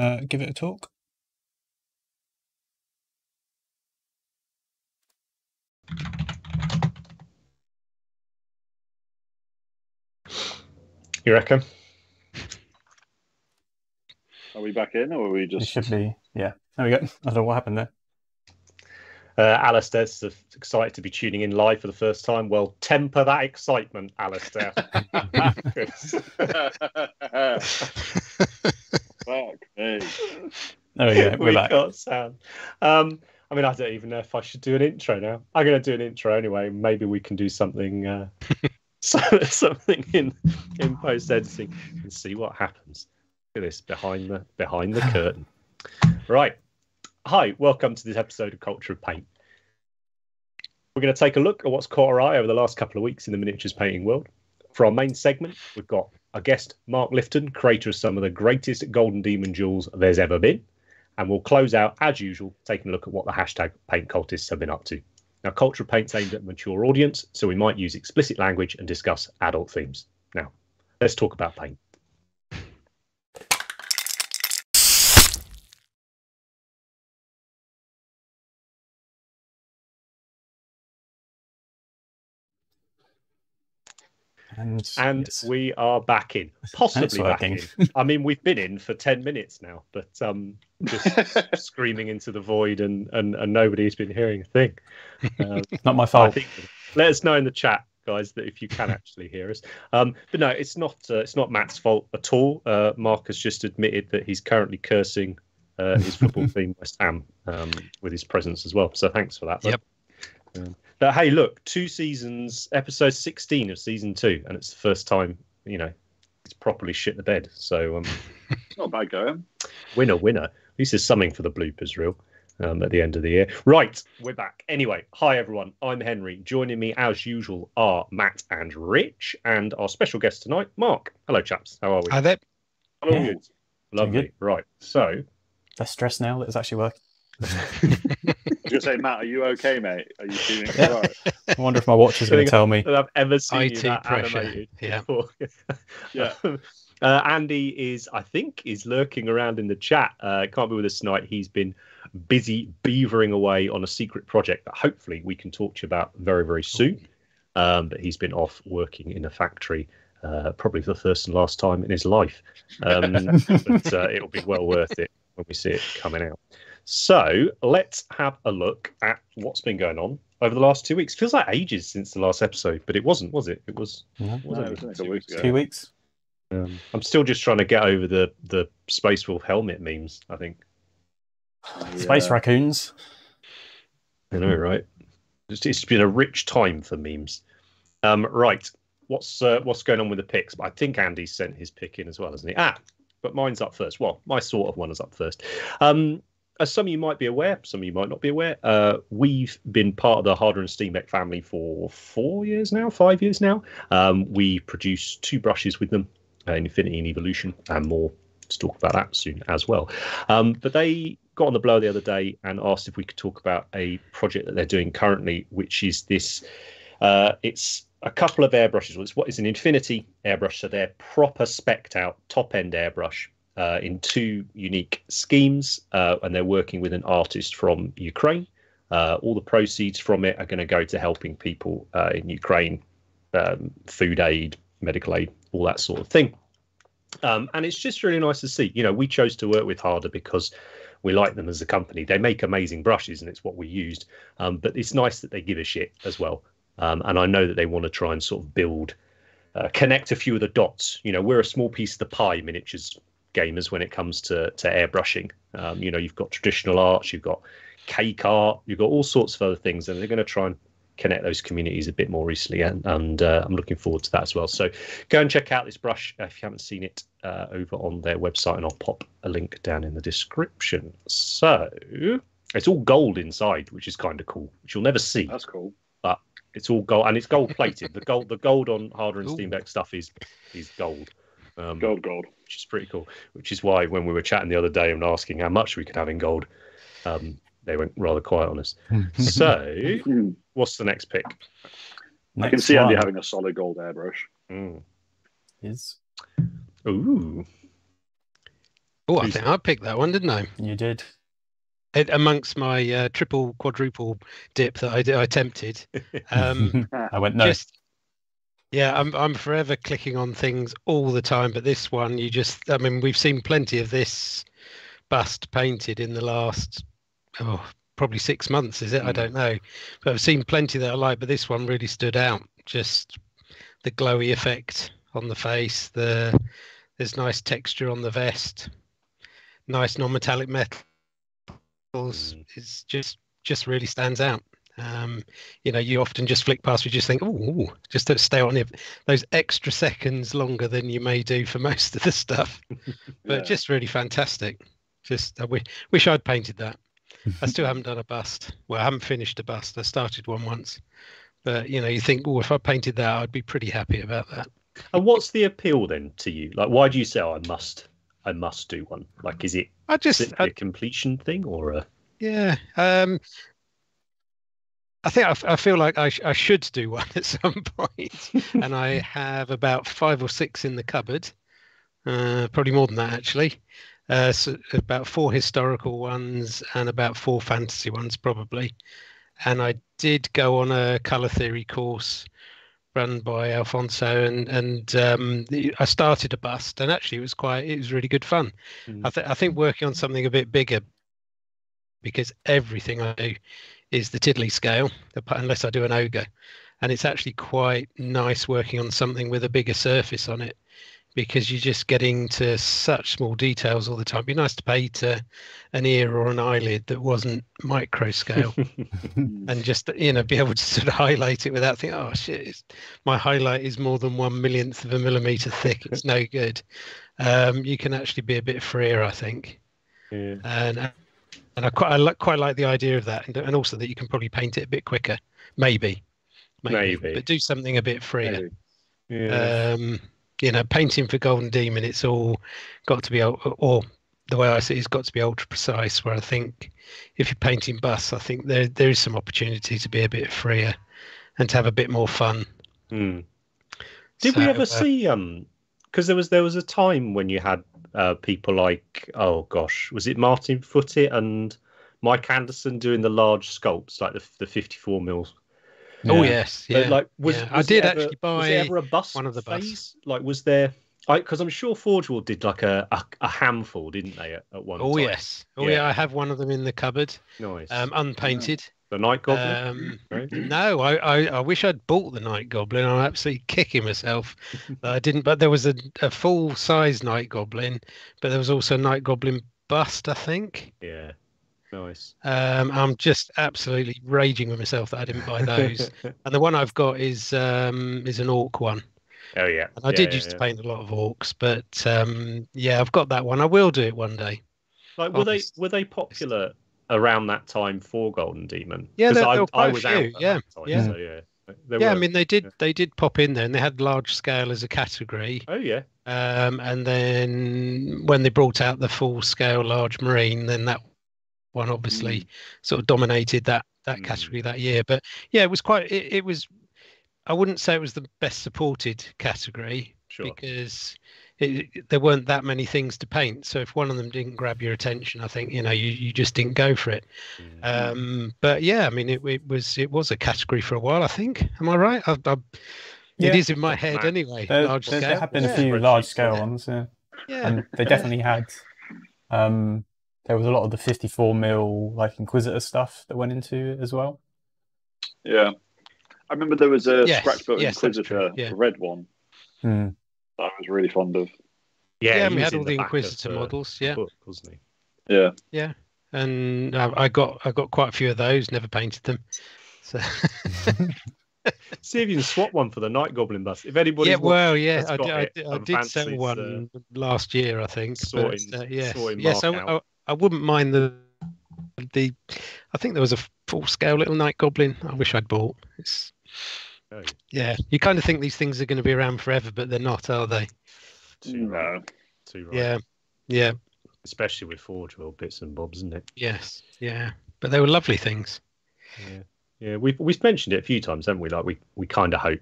uh, give it a talk. You reckon? Are we back in, or are we It just? should be. Yeah. There we go. I don't know what happened there. Uh, Alistair's excited to be tuning in live for the first time. Well, temper that excitement, Alistair. Fuck me. There we go. We're we back. got sound. Um, I mean, I don't even know if I should do an intro now. I'm going to do an intro anyway. Maybe we can do something, uh, something in in post editing and see what happens. Look at this behind the behind the curtain. Right. Hi, welcome to this episode of Culture of Paint. We're going to take a look at what's caught our eye over the last couple of weeks in the miniatures painting world. For our main segment, we've got our guest Mark Lifton, creator of some of the greatest Golden Demon duels there's ever been. And we'll close out, as usual, taking a look at what the hashtag paint cultists have been up to. Now, Culture Paint's aimed at a mature audience, so we might use explicit language and discuss adult themes. Now, let's talk about paint. And, And yes. we are back in, possibly back in. I mean, we've been in for 10 minutes now, but um, just screaming into the void and, and, and nobody's been hearing a thing. Um, not my fault. think let us know in the chat, guys, that if you can actually hear us. Um, but no, it's not. Uh, it's not Matt's fault at all. Uh, Mark has just admitted that he's currently cursing uh, his football team West Ham um, with his presence as well. So thanks for that. bud. Yep. Um, but hey, look, two seasons, episode sixteen of season two, and it's the first time you know it's properly shit the bed. So um, It's not bad going. winner, winner. At least there's something for the bloopers reel um, at the end of the year. Right, we're back. Anyway, hi everyone. I'm Henry. Joining me as usual are Matt and Rich, and our special guest tonight, Mark. Hello, chaps. How are we? Hi there. Hello. Yeah. Lovely. good. Right. So, Less stress now that it's actually working. I was gonna say, Matt, are you okay, mate? Are you feeling Yeah. alright? I wonder if my watch is going to tell me. I've ever seen you IT that pressure. animated Yeah. before. Yeah. Uh, Andy is, I think, is lurking around in the chat. Uh, can't be with us tonight. He's been busy beavering away on a secret project that hopefully we can talk to you about very, very soon. Um, but he's been off working in a factory, uh, probably for the first and last time in his life. Um, but uh, it'll be well worth it when we see it coming out. So let's have a look at what's been going on over the last two weeks. Feels like ages since the last episode, but it wasn't, was it? It was. Yeah. was No, it? it was only a couple weeks ago. Two weeks. Um, I'm still just trying to get over the the Space Wolf helmet memes. I think. Space raccoons. I know, right? It's, it's been a rich time for memes. Um, right. What's uh, what's going on with the picks? I think Andy sent his pick in as well, hasn't he? Ah, but mine's up first. Well, my sort of one is up first. Um, as some of you might be aware, some of you might not be aware, uh, we've been part of the Harder and Steenbeck family for four years now, five years now. Um, we produce two brushes with them, uh, Infinity and Evolution, and more to talk about that soon as well. Um, but they got on the blow the other day and asked if we could talk about a project that they're doing currently, which is this. Uh, it's a couple of airbrushes. Well, It's what is an Infinity airbrush, so they're proper specced out, top end airbrush uh, in two unique schemes, uh, and they're working with an artist from Ukraine. Uh, all the proceeds from it are going to go to helping people uh, in Ukraine, um, food aid, medical aid, all that sort of thing. Um, and it's just really nice to see. You know, we chose to work with Harder because we like them as a company. They make amazing brushes, and it's what we used. Um, but it's nice that they give a shit as well. Um, and I know that they want to try and sort of build, uh, connect a few of the dots. You know, we're a small piece of the pie, miniatures gamers, when it comes to to airbrushing. Um, you know, you've got traditional arts, you've got cake art, you've got all sorts of other things, and they're going to try and connect those communities a bit more recently. And, and uh, I'm looking forward to that as well. So go and check out this brush if you haven't seen it uh, over on their website, and I'll pop a link down in the description. So it's all gold inside, which is kind of cool, which you'll never see. That's cool. But it's all gold, and it's gold plated. the gold, the gold on Harder and Ooh. Steenbeck stuff is is gold. Um, Gold, gold. Which is pretty cool. Which is why when we were chatting the other day and asking how much we could have in gold, um, they went rather quiet on us. So, Hmm. what's the next pick? I can Next see Andy having a solid gold airbrush. Mm. is Ooh, Oh, I think I picked that one, didn't I? You did. It, amongst my uh, triple, quadruple dip that I, did, I attempted. Um, I went no. Just, yeah, I'm I'm forever clicking on things all the time, but this one, you just, I mean, we've seen plenty of this bust painted in the last, oh, probably six months, is it? I Mm. don't know, but I've seen plenty that I like, but this one really stood out. Just the glowy effect on the face, the there's nice texture on the vest, nice non-metallic metals. Mm. It's just just really stands out. Um, you know, you often just flick past, you just think, oh, just to stay on it those extra seconds longer than you may do for most of the stuff. But Yeah. just really fantastic. Just I wish, wish I'd painted that. I still haven't done a bust. Well, I haven't finished a bust. I started one once, but you know, you think, oh, if I painted that, I'd be pretty happy about that. And what's the appeal then to you? Like, why do you say, oh, I must, I must do one? Like, is it I just, simply I, a completion thing or a? yeah. Um, I think I, f- I feel like I, sh- I should do one at some point, and I have about five or six in the cupboard. Uh, probably more than that actually. Uh, so about four historical ones and about four fantasy ones probably. And I did go on a color theory course run by Alfonso, and and um, I started a bust, and actually it was quite it was really good fun. Mm. I think I think working on something a bit bigger because everything I do is the tiddly scale, unless I do an ogre, and it's actually quite nice working on something with a bigger surface on it because you're just getting to such small details all the time. It'd be nice to paint uh, an ear or an eyelid that wasn't micro scale and just you know be able to sort of highlight it without thinking, oh shit, it's, my highlight is more than one millionth of a millimeter thick. It's no good. Um, you can actually be a bit freer, I think yeah. and uh, and I quite I li- quite like the idea of that, and, and also that you can probably paint it a bit quicker, maybe, Maybe. but do something a bit freer. Maybe. yeah. Um, you know, painting for Golden Demon, it's all got to be, or the way I see it, it's got to be ultra precise. Where I think if you're painting busts, I think there there is some opportunity to be a bit freer and to have a bit more fun. Hmm. Did we ever uh, see um? Because there was there was a time when you had uh, people like oh gosh, was it Martin Foote and Mike Anderson doing the large sculpts like the the fifty four mils? Oh Yeah. yes, But, yeah. like was, yeah. I was it did ever- actually was buy there ever a bus one of the phase? busts. Like was there? Because I'm sure Forge World did like a, a a handful, didn't they? At, at one Oh time. yes, oh Yeah. yeah. I have one of them in the cupboard, nice. um, unpainted. The Night Goblin. Um, right? No, I, I, I wish I'd bought the Night Goblin. I'm absolutely kicking myself that I didn't. But there was a, a full size Night Goblin, but there was also a Night Goblin bust, I think. Yeah, nice. Um, I'm just absolutely raging with myself that I didn't buy those. and the one I've got is um, is an Orc one. oh yeah, And I yeah, did yeah, used to paint a lot of Orcs, but um, yeah, I've got that one. I will do it one day. Like, were they were they popular around that time for Golden Demon? Yeah, there- I, there were I was out at yeah, that time, yeah. so yeah. There yeah, I mean they did yeah. they did pop in there, and they had large scale as a category. Oh yeah, Um, and then when they brought out the full scale large marine, then that one obviously sort of dominated that that Mm. category that year. But yeah, it was quite. It, it was. I wouldn't say it was the best supported category sure. because it, it- there weren't that many things to paint. So if one of them didn't grab your attention, I think you know you, you just didn't go for it. Um, but yeah, I mean it, it was it was a category for a while. I think. Am I right? I, I, Yeah. It is in my head anyway. There, large there, scale. there have been yeah. a few Spreadsheets, large scale yeah. ones, yeah. Yeah. and they definitely had. Um, there was a lot of the 54 mil like Inquisitor stuff that went into it as well. Yeah. I remember there was a Yes, scratchbook yes, Inquisitor, yeah. a red one, Hmm. That I was really fond of. yeah, yeah, he and we had all the back of Inquisitor the models. Yeah, book, wasn't Yeah. yeah, and I, I got I got quite a few of those. Never painted them. So? See if you can swap one for the Night Goblin bus. If anybody, yeah, well, yeah, that's I did, I it I did sell fancies, one last year, I think. But, uh, yes, sorting yes, I, Mark I, out. I wouldn't mind the the. I think there was a full scale little Night Goblin. I wish I'd bought. It's Oh, yeah, you kind of think these things are going to be around forever, but they're not, are they? too right, No. too right. Yeah, yeah, especially with Forge World bits and bobs, isn't it? yes, yeah. But they were lovely things. Yeah, yeah. We've we've mentioned it a few times, haven't we? Like we we kind of hope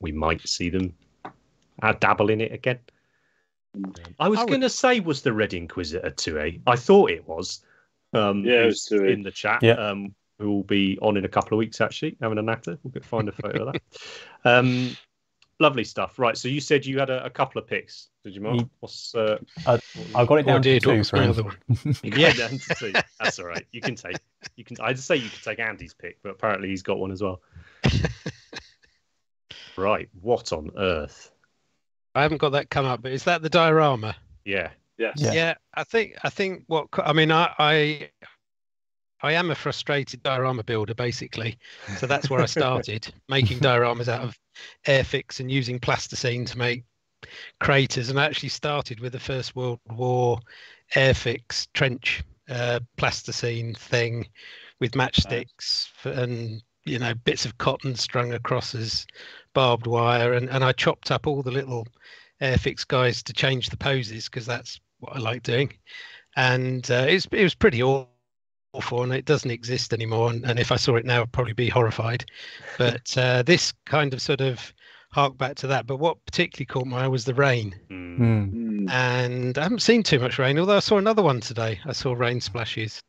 we might see them uh, dabble in it again. I was going to say, was the Red Inquisitor 2A? I thought it was. Um, Yeah, it was 2A. in the chat. Yeah. Um, who will be on in a couple of weeks, actually, having a natter. We'll get, find a photo of that. Um, lovely stuff. Right. So you said you had a, a couple of picks, did you, Mark? What's, uh, I got it down to did, two. was sorry. other one? you got Yeah. down to two. That's all right. You can take. You can. I'd say you could take Andy's pick, but apparently he's got one as well. right. What on earth? I haven't got that come up, but is that the diorama? Yeah. Yes. Yeah. Yeah, I think I think what I mean I I I am a frustrated diorama builder basically. So that's where I started making dioramas out of Airfix and using plasticine to make craters. And I actually started with the First World War Airfix trench uh, plasticine thing with matchsticks f- and you know bits of cotton strung across as barbed wire and, and I chopped up all the little Airfix guys to change the poses because that's what I like doing. And uh, it's, it was pretty aw- awful and it doesn't exist anymore. And, and if I saw it now, I'd probably be horrified. But uh, this kind of sort of hark back to that. But what particularly caught my eye was the rain. Mm. And I haven't seen too much rain, although I saw another one today. I saw rain splashes.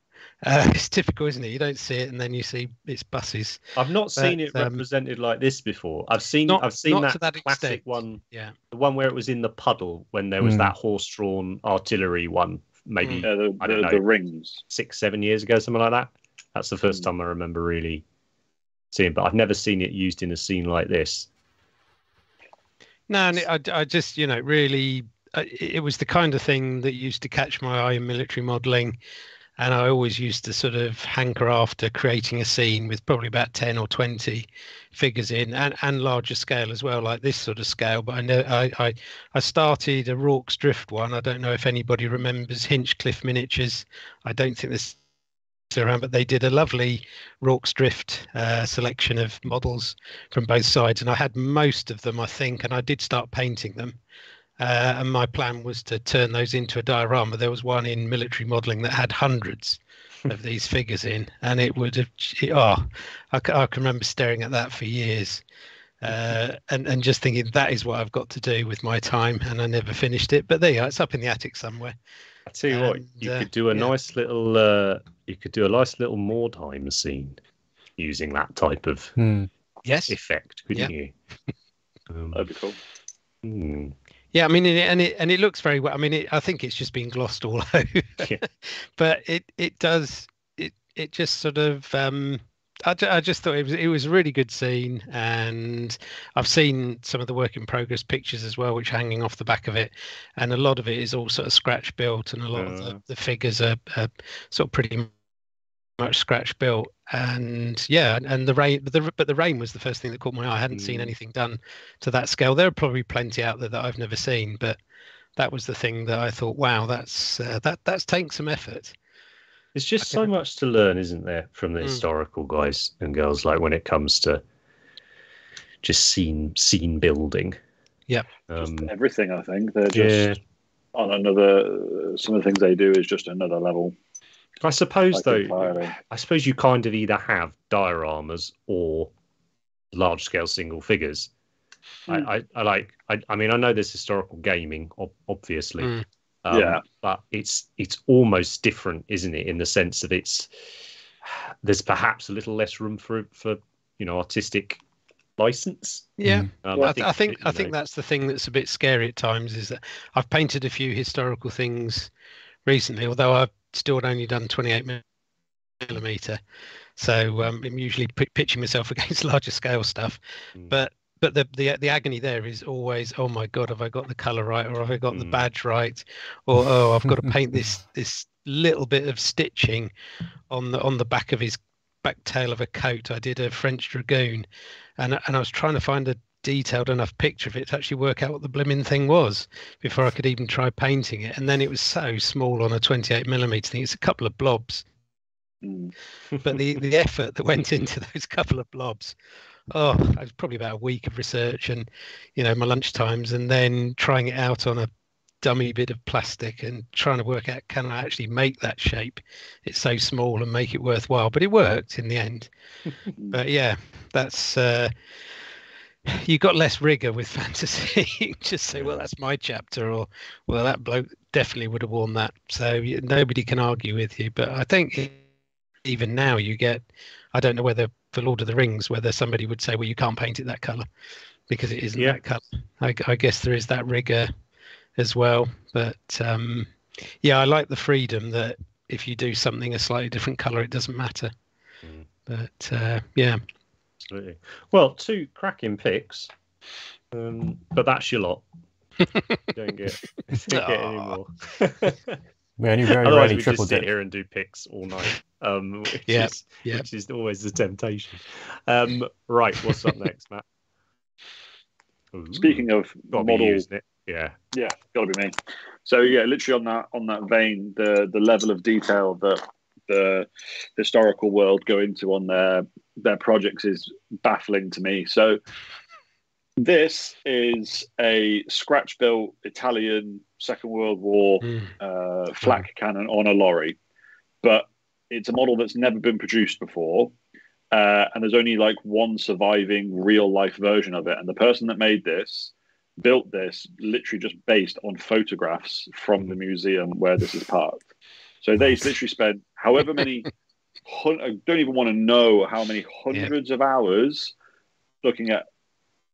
Uh, it's typical, isn't it? You don't see it and then you see it's buses. I've not seen it But, um, represented like this before. I've seen. Not- I've seen that, that classic extent. one. Yeah. The one where it was in the puddle when there was Mm. that horse-drawn artillery one, maybe. Yeah, the, I don't the, know. the rings. six, seven years ago, something like that. That's the first Mm. time I remember really seeing. But I've never seen it used in a scene like this. No, and it, I, I just, you know, really, uh, it it was the kind of thing that used to catch my eye in military modelling. And I always used to sort of hanker after creating a scene with probably about 10 or 20 figures in and, and larger scale as well, like this sort of scale. But I know I, I, I started a Rorke's Drift one. I don't know if anybody remembers Hinchliffe Miniatures. I don't think this still around, but they did a lovely Rorke's Drift uh, selection of models from both sides, and I had most of them, I think, and I did start painting them. Uh, and my plan was to turn those into a diorama. There was one in military modelling that had hundreds of these figures in, and it would have. Oh, I, I can remember staring at that for years, uh, and and just thinking that is what I've got to do with my time, and I never finished it. But there you are. It's up in the attic somewhere. I tell you what, you uh, could do a yeah. nice little. Uh, you could do a nice little Mordheim scene using that type of Hmm. Yes. effect, couldn't you? Um, That'd be cool. hmm. Yeah, I mean, and it and it, and it looks very well. I mean, it, I think it's just been glossed all over, Yeah. but it it does it it just sort of. Um, I, I just thought it was it was a really good scene, and I've seen some of the work in progress pictures as well, which are hanging off the back of it, and a lot of it is all sort of scratch built, and a lot of Uh. the, the figures are, are sort of pretty much scratch built and yeah and, and the rain but the but the rain was the first thing that caught my eye i hadn't seen Mm. anything done to that scale there are probably plenty out there that i've never seen but that was the thing that i thought wow that's uh, that that's taking some effort There's just so much to learn, isn't there, from the Mm. historical guys and girls? Like when it comes to just scene scene building. yeah Um, Just everything, I think. They're yeah. just on another. Some of the things they do is just another level. I suppose Like though. entirely. I suppose you kind of either have dioramas or large scale single figures. Hmm. I, I, I like. I, I mean, I know there's historical gaming, ob- obviously. Mm. Um, Yeah. But it's it's almost different, isn't it? In the sense that it's there's perhaps a little less room for for you know artistic license. yeah. Um, I, th- I think that, I think that's the thing that's a bit scary at times is that I've painted a few historical things recently, although I've still only done 28 millimeter. So um, I'm usually p- pitching myself against larger scale stuff. Mm. But but the, the the agony there is always, oh my god, have I got the color right, or have I got the Mm. badge right, or oh, I've got to paint this this little bit of stitching on the on the back of his back tail of a coat. I did a French dragoon, and and I was trying to find a detailed enough picture of it to actually work out what the blimmin' thing was before I could even try painting it. And then it was so small on a 28 millimeter thing. It's a couple of blobs, Mm. but the the effort that went into those couple of blobs oh it was probably about a week of research and you know my lunch times and then trying it out on a dummy bit of plastic and trying to work out can i actually make that shape it's so small and make it worthwhile but it worked in the end but yeah that's uh you got less rigor with fantasy. you just say, well, that's my chapter, or well, that bloke definitely would have worn that. So you, nobody can argue with you. But I think even now you get, I don't know whether for Lord of the Rings, whether somebody would say, well, you can't paint it that color because it isn't Yeah. that color. I, I guess there is that rigor as well. But um, yeah, I like the freedom that if you do something a slightly different color, it doesn't matter. Mm. But uh, yeah, Absolutely. Well, two cracking picks, um, but that's your lot. Don't get, you don't get any Aw. more. We only very Otherwise, rarely we triple just sit dip. here and do picks all night, um, which, Yeah, is, yeah. which is always the temptation. Um, right, what's up next, Matt? Ooh, Speaking of gotta be model, it? Yeah. yeah, gotta be me. So yeah, literally on that on that vein, the the level of detail that the historical world go into on their their projects is baffling to me. So this is a scratch built Italian Second World War Mm. uh, flak cannon on a lorry, but it's a model that's never been produced before. Uh, and there's only like one surviving real life version of it. And the person that made this built this literally just based on photographs from the museum where this is parked. So they literally spent however many, hun- I don't even want to know how many hundreds of hours looking at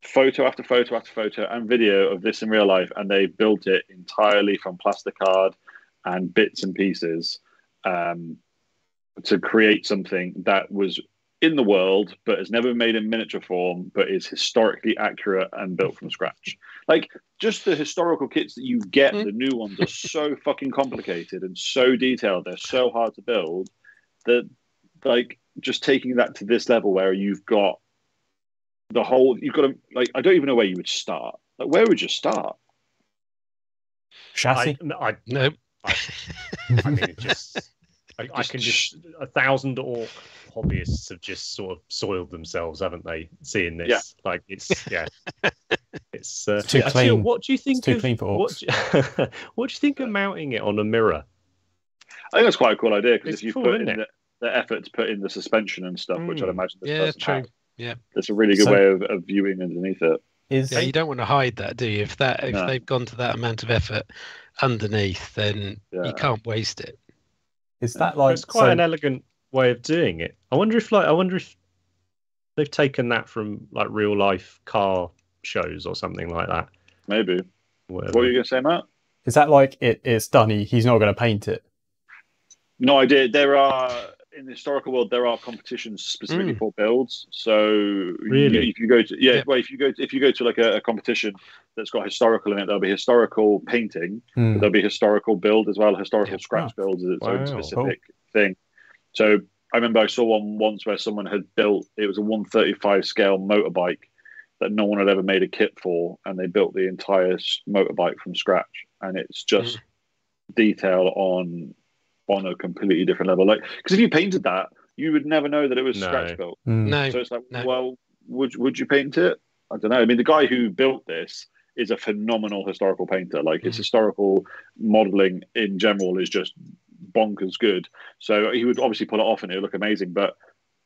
photo after photo after photo and video of this in real life. And they built it entirely from plasticard and bits and pieces um, to create something that was in the world, but has never been made in miniature form, but is historically accurate and built from scratch. Like just the historical kits that you get, Mm. the new ones are so fucking complicated and so detailed. They're so hard to build that, like, just taking that to this level where you've got the whole, you've got to, like, I don't even know where you would start. Like, where would you start? Chassis. I, I, No. I mean, it just. I, I can just a thousand orc hobbyists have just sort of soiled themselves, haven't they? Seeing this, Yeah. like it's yeah, it's, uh, It's too I tell you clean. What do you think? too of, clean for what, orcs. do you, what do you think of mounting it on a mirror? I think that's quite a cool idea because if you cool, put in the, the effort to put in the suspension and stuff, which I'd Mm. imagine this Yeah, person true. has, Yeah. that's a really good So- way of, of viewing underneath it. Is Yeah, you don't want to hide that, do you? If that if No. they've gone to that amount of effort underneath, then Yeah. you can't waste it. Is that like it's quite so- an elegant way of doing it. I wonder if like I wonder if they've taken that from like real life car shows or something like that. Maybe. Whatever. What were you going to say, Matt? is that like it, it's done? He, he's not going to paint it. No idea. There are in the historical world there are competitions specifically Mm. for builds. So Really? if you go to yeah, Yeah. well if you go to, if you go to like a, a competition that's got historical in it, there'll be historical painting, but there'll be historical build as well. Historical Yeah. scratch builds is its Wow. own specific thing. So I remember I saw one once where someone had built it was a 135 scale motorbike that no one had ever made a kit for, and they built the entire motorbike from scratch, and it's just detail on on a completely different level. Like because if you painted that, you would never know that it was No. scratch built. Hmm. No, So it's like, no. well, would would you paint it? I don't know. I mean, the guy who built this is a phenomenal historical painter. Like his Mhm. historical modeling in general is just bonkers good. So he would obviously pull it off and it would look amazing, but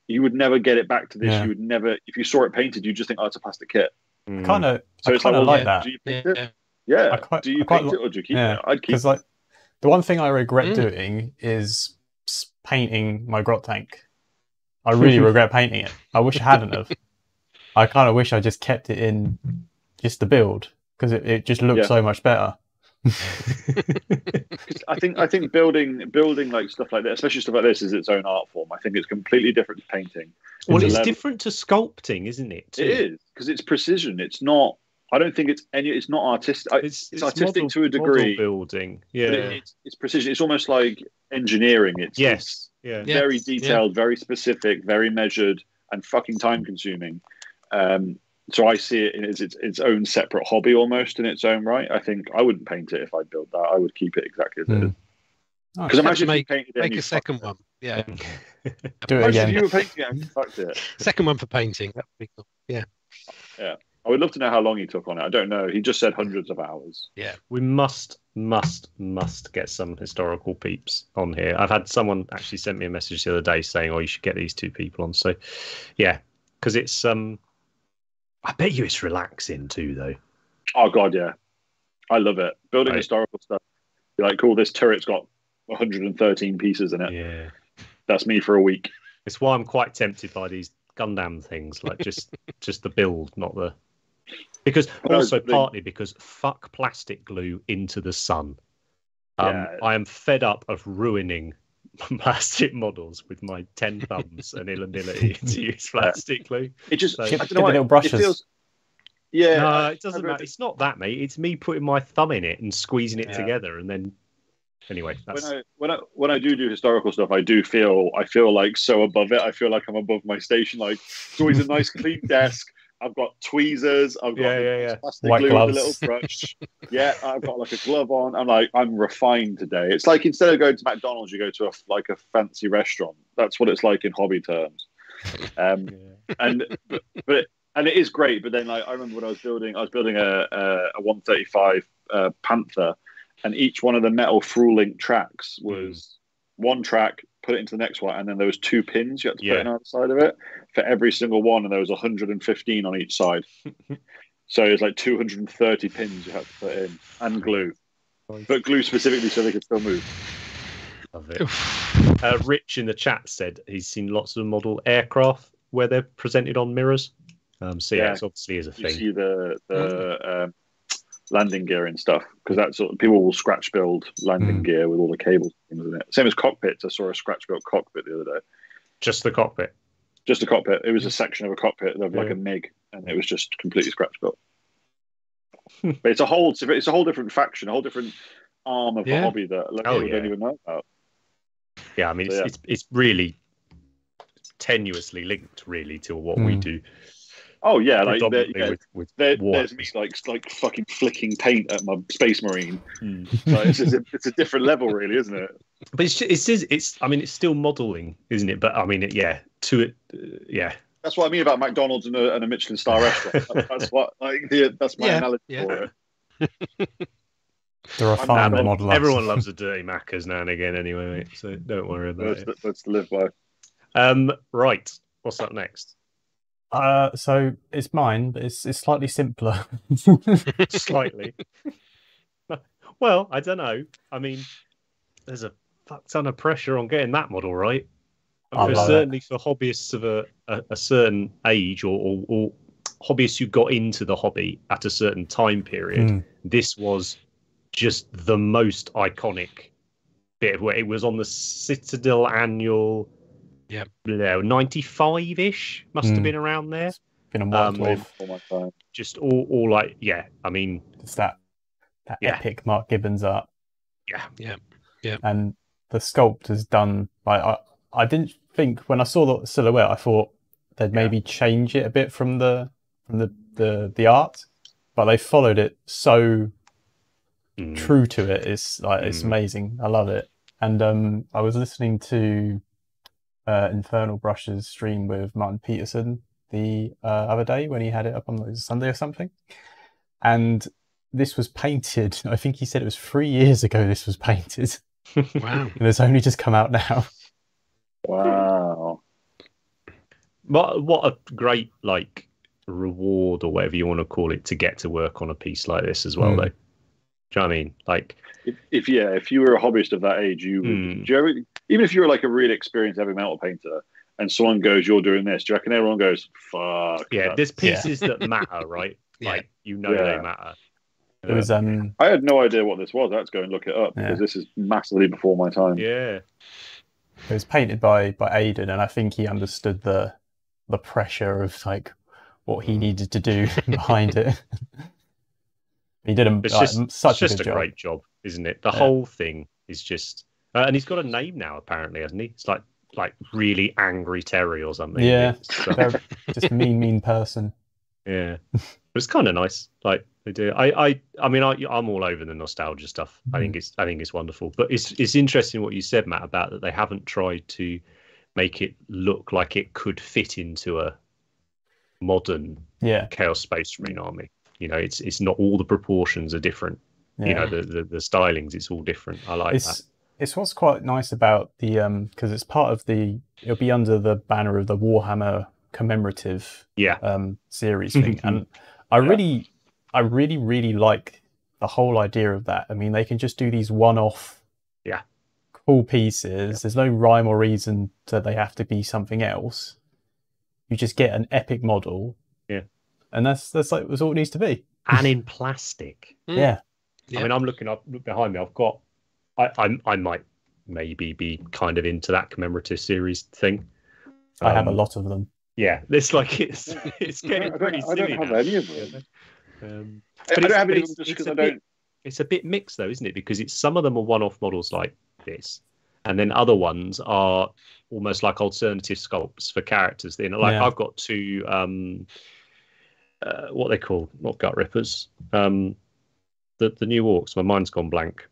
you would never get it back to this. Yeah. You would never, if you saw it painted, you'd just think, oh, it's a plastic kit. Mm. Kind of. So I it's kind of well, like yeah, that Do you yeah, it? yeah. Yeah. I quite- do you I quite paint lo- it or do you keep yeah, it? I'd keep because it. like the one thing I regret Mm. doing is painting my grot tank. I really regret painting it. I wish I hadn't have. I kind of wish I just kept it in just the build because it, it just looks Yeah. so much better. 'Cause I think I think building building like stuff like that, especially stuff like this, is its own art form. I think it's completely different to painting. well, It's it's different to sculpting, isn't it? too? It is because it's precision. It's not. I don't think it's any. It's not artistic. I- It's, It's artistic to a model degree. building. but Yeah. it- it's, it's precision. It's almost like engineering. It's yes. Yeah. it's Yeah. very detailed, very specific, very measured, and fucking time consuming. Um, so I see it as its, its own separate hobby, almost in its own right. I think I wouldn't paint it if I built that. I would keep it exactly as it Hmm. is. Nice. Because imagine Have to if you painted it and Make you a second one. Yeah, Do it Imagine if again. you were painting it and you fucked it. second one for painting. That would be cool. Yeah. Yeah, I would love to know how long he took on it. I don't know. He just said hundreds of hours. Yeah, we must, must, must get some historical peeps on here. I've had someone actually sent me a message the other day saying, "Oh, you should get these two people on." So, yeah, because it's um, I bet you it's relaxing too, though. Oh god, yeah, I love it. Building Right. historical stuff. You're like, cool. This turret's got 113 pieces in it. Yeah. That's me for a week. It's why I'm quite tempted by these Gundam things, like just just the build, not the. Because No, also they- partly because fuck plastic glue into the sun. Um, Yeah. I am fed up of ruining plastic models with my ten thumbs and inability to use plastic glue. It just So- I don't get know why, little brushes. It feels, yeah, no, I- it doesn't I read matter. It's not that, mate. It's me putting my thumb in it and squeezing it Yeah. together, and then anyway, when I when I when I do do historical stuff, I do feel I feel like so above it. I feel like I'm above my station. Like it's always a nice clean desk. I've got tweezers. I've got Yeah, yeah, yeah. plastic White glue gloves. with a little brush. yeah, I've got like a glove on. I'm like I'm refined today. It's like instead of going to McDonald's, you go to a like a fancy restaurant. That's what it's like in hobby terms. Um, yeah. and but, but and it is great. But then like I remember when I was building, I was building a a, a 135 uh, Panther, and each one of the metal through link tracks was one track. Put it into the next one, and then there was two pins you had to Yeah. put in on the side of it for every single one, and there was 115 on each side. so it was like 230 pins you had to put in and glue, but glue specifically so they could still move. Love it. Uh, Rich in the chat said he's seen lots of model aircraft where they're presented on mirrors. Um, so yeah, Yeah. it's obviously is a You thing. see the the um, landing gear and stuff because that's sort of, people will scratch build landing Mm. gear with all the cables in it. Same as cockpits. I saw a scratch built cockpit the other day. Just the cockpit. Just a cockpit. It was a section of a cockpit of like Yeah. a MiG, and it was just completely scratch built. but it's a whole it's a whole different faction, a whole different arm of the hobby that like, Oh, people yeah. don't even know about. Yeah, I mean, So, it's, yeah. it's it's really tenuously linked, really, to what we Mm. do. Oh yeah, like there, yeah, with, with there, there's me like like fucking flicking paint at my space marine. Mm. Like, it's, just a, it's a different level, really, isn't it? But it's it's it's, it's I mean, it's still modelling, isn't it? But I mean, it, yeah, to it, uh, yeah, That's what I mean about McDonald's and a, and a Michelin star restaurant. That- that's what like the, that's my Yeah, analogy yeah. for it. The refined Nah, model. everyone loves a dirty Macca's now and again, anyway, mate. So don't worry about That's, it. the- that's to live by. Um, right, what's up next? Uh, so it's mine, but it's it's slightly simpler. Slightly. well, I don't know. I mean, there's a fuck ton of pressure on getting that model right. For love it. certainly for hobbyists of a, a, a certain age or, or, or hobbyists who got into the hobby at a certain time period, Mm. this was just the most iconic bit of where it was on the Citadel annual. Yep. No, 95 ish must have Mm. been around there. Been on worked Um, with. All. Just all, all like, yeah, I mean, It's that that Yeah. epic Mark Gibbons art, yeah, yeah, yeah. and the sculpt is done. Like I, I didn't think when I saw the silhouette, I thought they'd maybe change it a bit from the from the the, the art, but they followed it so Mm. true to it. It's like it's Mm. amazing. I love it. And um, I was listening to uh, Infernal Brushes stream with Martin Peterson the uh, other day when he had it up on like, Sunday or something, and this was painted. I think he said it was three years ago. This was painted, Wow. and it's only just come out now. Wow. What what a great like reward or whatever you want to call it to get to work on a piece like this as well, Mm. though. Do you know what I mean? Like, If, if yeah, if you were a hobbyist of that age, you would. Mm. Do you ever, even if you're like a really experienced heavy metal painter, and someone goes, "You're doing this," do you reckon everyone goes, "Fuck"? yeah, that- there's Yeah. pieces that matter, right? Yeah. Like you know Yeah. they matter. It was um I had no idea what this was. I had to go and look it up Yeah. because this is massively before my time. Yeah, it was painted by by Aidan, and I think he understood the the pressure of like what he needed to do behind it. he did a, it's like, just such it's a just good a job. great job, isn't it? The Yeah. whole thing is just, uh, and he's got a name now apparently, hasn't he? It's like like really angry Terry or something. Yeah. It's, uh, just mean, mean person. Yeah, but it's kind of nice. Like they do. I, I, I mean, I, I'm all over the nostalgia stuff. I think it's, I think it's wonderful. But it's, it's interesting what you said, Matt, about that they haven't tried to make it look like it could fit into a modern Yeah, Chaos Space Marine army. You know, it's, it's not all the proportions are different. yeah. You know, the, the, the stylings, it's all different. I like that. It's what's quite nice about the um because it's part of the it'll be under the banner of the Warhammer commemorative Yeah. um, series thing, and I Yeah. really, I really, really like the whole idea of that. I mean, they can just do these one-off, Yeah. cool pieces. There's no rhyme or reason that they have to be something else. You just get an epic model, Yeah. and that's that's like that's all it needs to be. And in plastic. Yeah, Yeah. I mean, I'm looking up look behind me. I've got. I I, I might maybe be kind of into that commemorative series thing. I have a Um, lot of them. Yeah, it's like it's it's I getting don't, pretty I don't silly have now. any of them. Um, I But don't have any of them just it's because a I bit- don't. it's a bit mixed though, isn't it? Because it's some of them are one-off models like this, and then other ones are almost like alternative sculpts for characters. Then, like Yeah. I've got two, um, uh, what they call not Gutrippaz, um, the the new orcs. My mind's gone blank.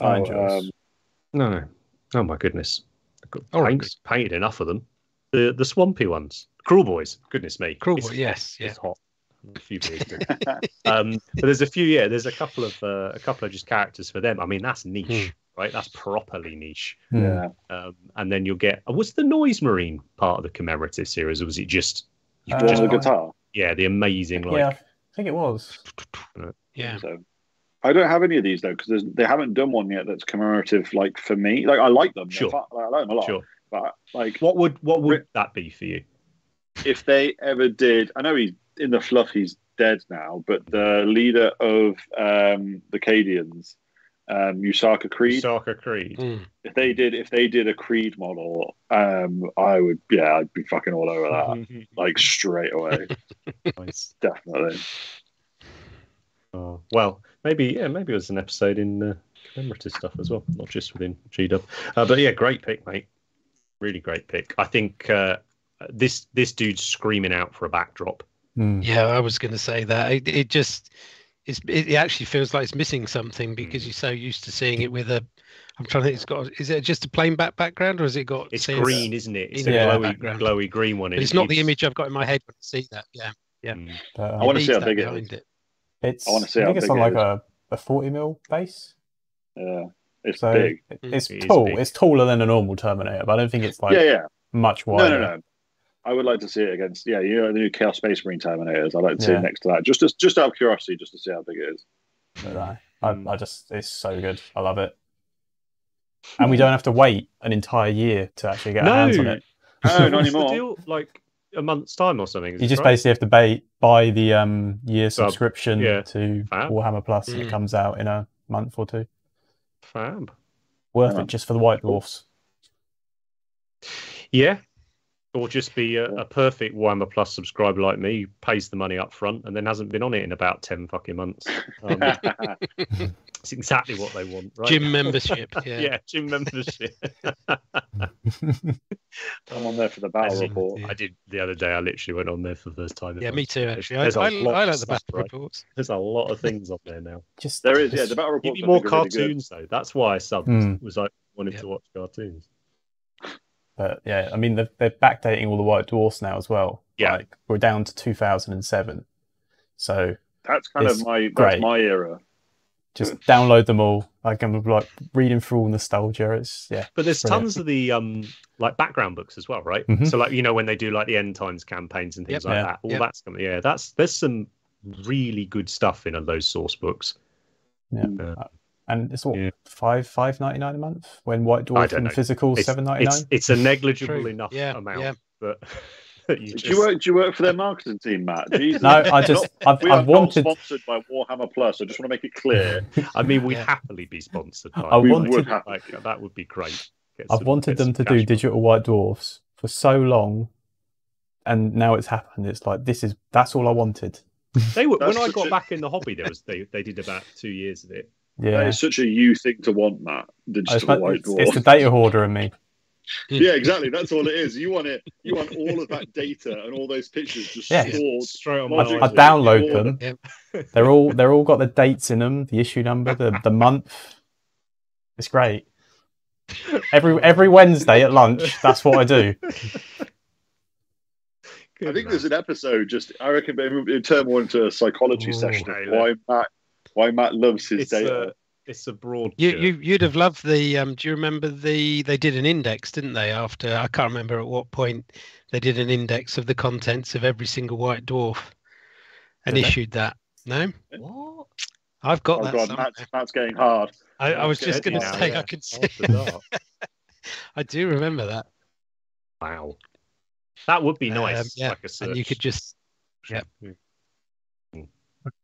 Iron Oh, Jaws. um, No, oh my goodness, I've got Orcs. paint, painted enough of them. The the swampy ones, Kruleboyz. Goodness me, Krule It's Boy, yes, yeah. It's hot. A few beers um, but there's a few, yeah. There's a couple of uh, a couple of just characters for them. I mean, that's niche, right? That's properly niche. Hmm. yeah. Um, and then you'll get. uh, Was the Noise Marine part of the commemorative series, or was it just? You Uh, just the guitar. yeah, the amazing like. yeah, I think it was. Yeah. So I don't have any of these though because they haven't done one yet that's commemorative. Like for me, like I like them. Sure. fun- like, I like them a lot. Sure. But like What would what would Ri- that be for you? if they ever did, I know he's in the fluff. He's dead now, but the leader of um, the Cadians, um, Ursarkar Creed. Saka Creed. Mm. if they did, if they did a Creed model, um, I would, yeah, I'd be fucking all over that, like straight away, nice. definitely. Oh, well, maybe yeah, maybe it was an episode in uh, commemorative stuff as well, not just within GW. Uh, but yeah, great pick, mate. Really great pick. I think uh, this this dude's screaming out for a backdrop. Hmm. Yeah, I was going to say that. It, it just it's, it, it actually feels like it's missing something because Mm. you're so used to seeing it with a. I'm trying to think. It's got. Is it just a plain back background or has it got? It's say, green, isn't it? It's in a the glowy, background. glowy green one. But it's not the image I've got in my head when I see that. Yeah, yeah. Mm. I wanna It see how needs that big it behind it. It's. I wanna see I think it's on it like is. a, a forty mil base. Yeah, it's So big. it- it's hmm. It is tall. big. It's taller than a normal Terminator, but I don't think it's like yeah, yeah. much No, wider. no, no. no. I would like to see it against, yeah, you know, the new Chaos Space Marine Terminators. I'd like to see it next to that, just, just, just out of curiosity, just to see how big it is. But uh, I, I, Mm. I just it's so good. I love it. And we hmm. don't have to wait an entire year to actually get our hands on it. Oh, What's not the anymore. deal? Like a month's time or something. is You just right? basically have to buy, buy the um, year Sub, subscription yeah. to Fab. Warhammer Plus, Plus, Mm. it comes out in a month or two. Fab. Worth Yeah. it just for the White Dwarfs. Yeah. Or just be a, a perfect Warhammer Plus subscriber like me, who pays the money up front and then hasn't been on it in about 10 fucking months. Um, it's exactly what they want, right? Gym membership. Yeah. yeah, gym membership. I'm on there for the battle As in- report. I did the other day. I literally went on there for the first time. Yeah, me too. Actually, I, There's a I, lot I like the stuff, battle right? reports. There's a lot of things on there now. just There is, yeah, the battle Give reports. me more think are really cartoons though. That's why I subbed. Hmm. Was I wanted Yeah. to watch cartoons. But yeah, I mean, they're, they're backdating all the White Dwarfs now as well. Yeah. Like, we're down to 2007. So That's kind of my that's great. my era. just download them all. Like, I'm like reading through all nostalgia. It's, yeah. But there's Brilliant. tons of the um like background books as well, right? Mhm. So like you know when they do like the end times campaigns and things Yep. like Yeah. that, all Yep. that's coming. Yeah, that's there's some really good stuff in those source books. Yeah. Yeah. And it's what, Yeah. five five ninety nine a month? When White I Dwarf and physical It's, seven ninety it's it's a negligible True. enough Yeah, amount, yeah. but that you Do you work? Do you work for their marketing team, Matt? Jesus. No, I just I've, we I've wanted not sponsored by Warhammer Plus. I just want to make it clear. I mean, we'd Yeah. happily be sponsored. By I We wanted- would like, have. like, that would be great. Get I've some- wanted them to do from- digital White Dwarfs for so long, and now it's happened. It's like this is that's all I wanted. They were when I got a- back in the hobby. There was they they did about two years of it. That Yeah, it's such a you thing to want, Matt. Digital just- White it's, Dwarf. it's the data hoarder in me. Yeah, exactly. That's all it is. You want it. You want all of that data and all those pictures just Yeah. stored. Straight on I- my I, Logic. I iPad. download Order. them. Yep. They're all they're all got the dates in them, the issue number, the the month. It's great. Every every Wednesday at lunch, that's what I do. I think there's an episode. Just I reckon it would turn more into a psychology Ooh, session of why Matt why Matt loves his it's data. a it's a broad. You, you you'd have loved the um do you remember the they did an index didn't they after I can't remember at what point they did an index of the contents of every single white dwarf and Did they? issued that. No, What? I've got Oh that. god. Matt's, Matt's getting hard. I, I was Let's just going to say yeah. I can see. After dark. I do remember that. wow. That would be Um, nice. yeah, like a and you could just yeah.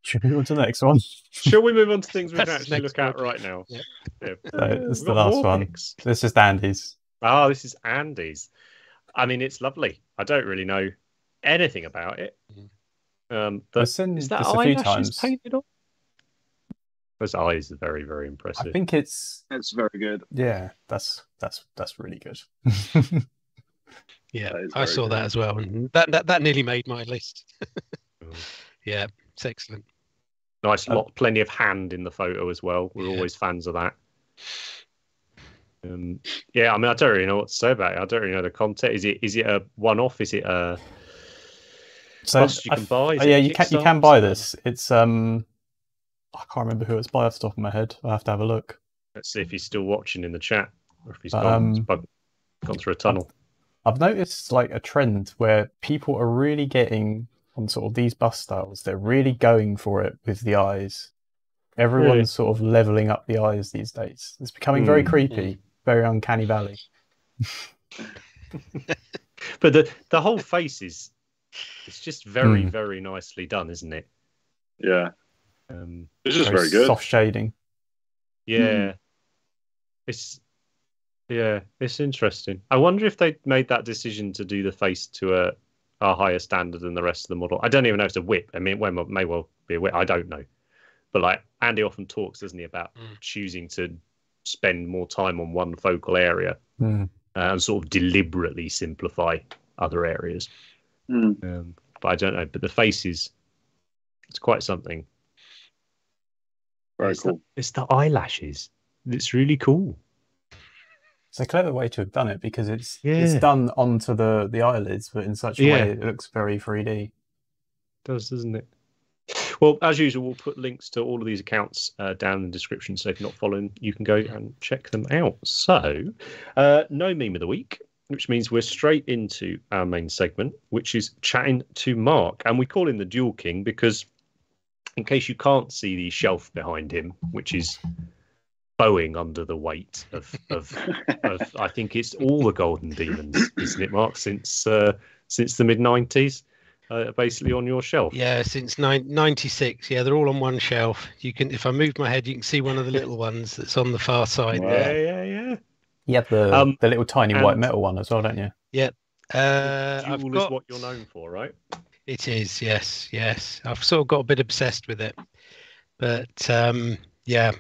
Should we move on to the next one? Shall we move on to things we can actually next look at right now? Yeah. Yeah. So this is the last one. picks. This is Andy's. Oh, this is Andy's. I mean, it's lovely. I don't really know anything about it. Um, but seen is that this a few eyelashes times. painted on? Those eyes are very, very impressive. I think it's It's very good. yeah. That's that's that's really good. Yeah, I saw good. that as well, and that that, that nearly made my list. Mm. yeah, it's excellent. Nice Um, lot, plenty of hand in the photo as well. We're Yeah. always fans of that. Um, yeah, I mean, I don't really know what to say about it. I don't really know the content. Is it is it a one off? Is it a so you can f- buy? Is oh, yeah, you can you can buy this. It's um, I can't remember who it's by off the top of my head. I have to have a look. Let's see if he's still watching in the chat or if he's But, gone, um, gone through a tunnel. I've noticed like a trend where people are really getting on sort of these bus styles. They're really going for it with the eyes. Everyone's Really? sort of leveling up the eyes these days. It's becoming very Mm, creepy, very uncanny valley. But the the whole face is it's just very Hmm. very nicely done, isn't it? Yeah, Um, this is very good. Soft shading. yeah, it's yeah, it's interesting. I wonder if they made that decision to do the face to a a higher standard than the rest of the model. I don't even know if it's a whip. I mean, it may- may well be a whip. I don't know. But like Andy often talks, doesn't he, about Mm. choosing to spend more time on one focal area uh, and sort of deliberately simplify other areas. Mm. Um, but I don't know. But the faces, it's quite something. Very it's cool. The, it's the eyelashes. It's really cool. It's a clever way to have done it because it's it's done onto the the eyelids, but in such a Yeah. way it looks very 3D. does, doesn't it? Well, as usual, we'll put links to all of these accounts uh, down in the description. So if you're not following, you can go and check them out. So, uh, no meme of the week, which means we're straight into our main segment, which is chatting to Mark. And we call him the Duel King because, in case you can't see the shelf behind him, which is bowing under the weight of, of, of I think it's all the Golden Demons, isn't it, Mark? Since uh, since the mid 90s uh, basically on your shelf. Yeah, since nine, 96. Yeah, they're all on one shelf. You can, if I move my head, you can see one of the little ones that's on the far side Wow. yeah, there. yeah, yeah. You have the Um, the little tiny white metal one as well, don't you? Yeah. Uh, I've Duel got, is what you're known for, right? It is, yes, yes. I've sort of got a bit obsessed with it, but um, yeah,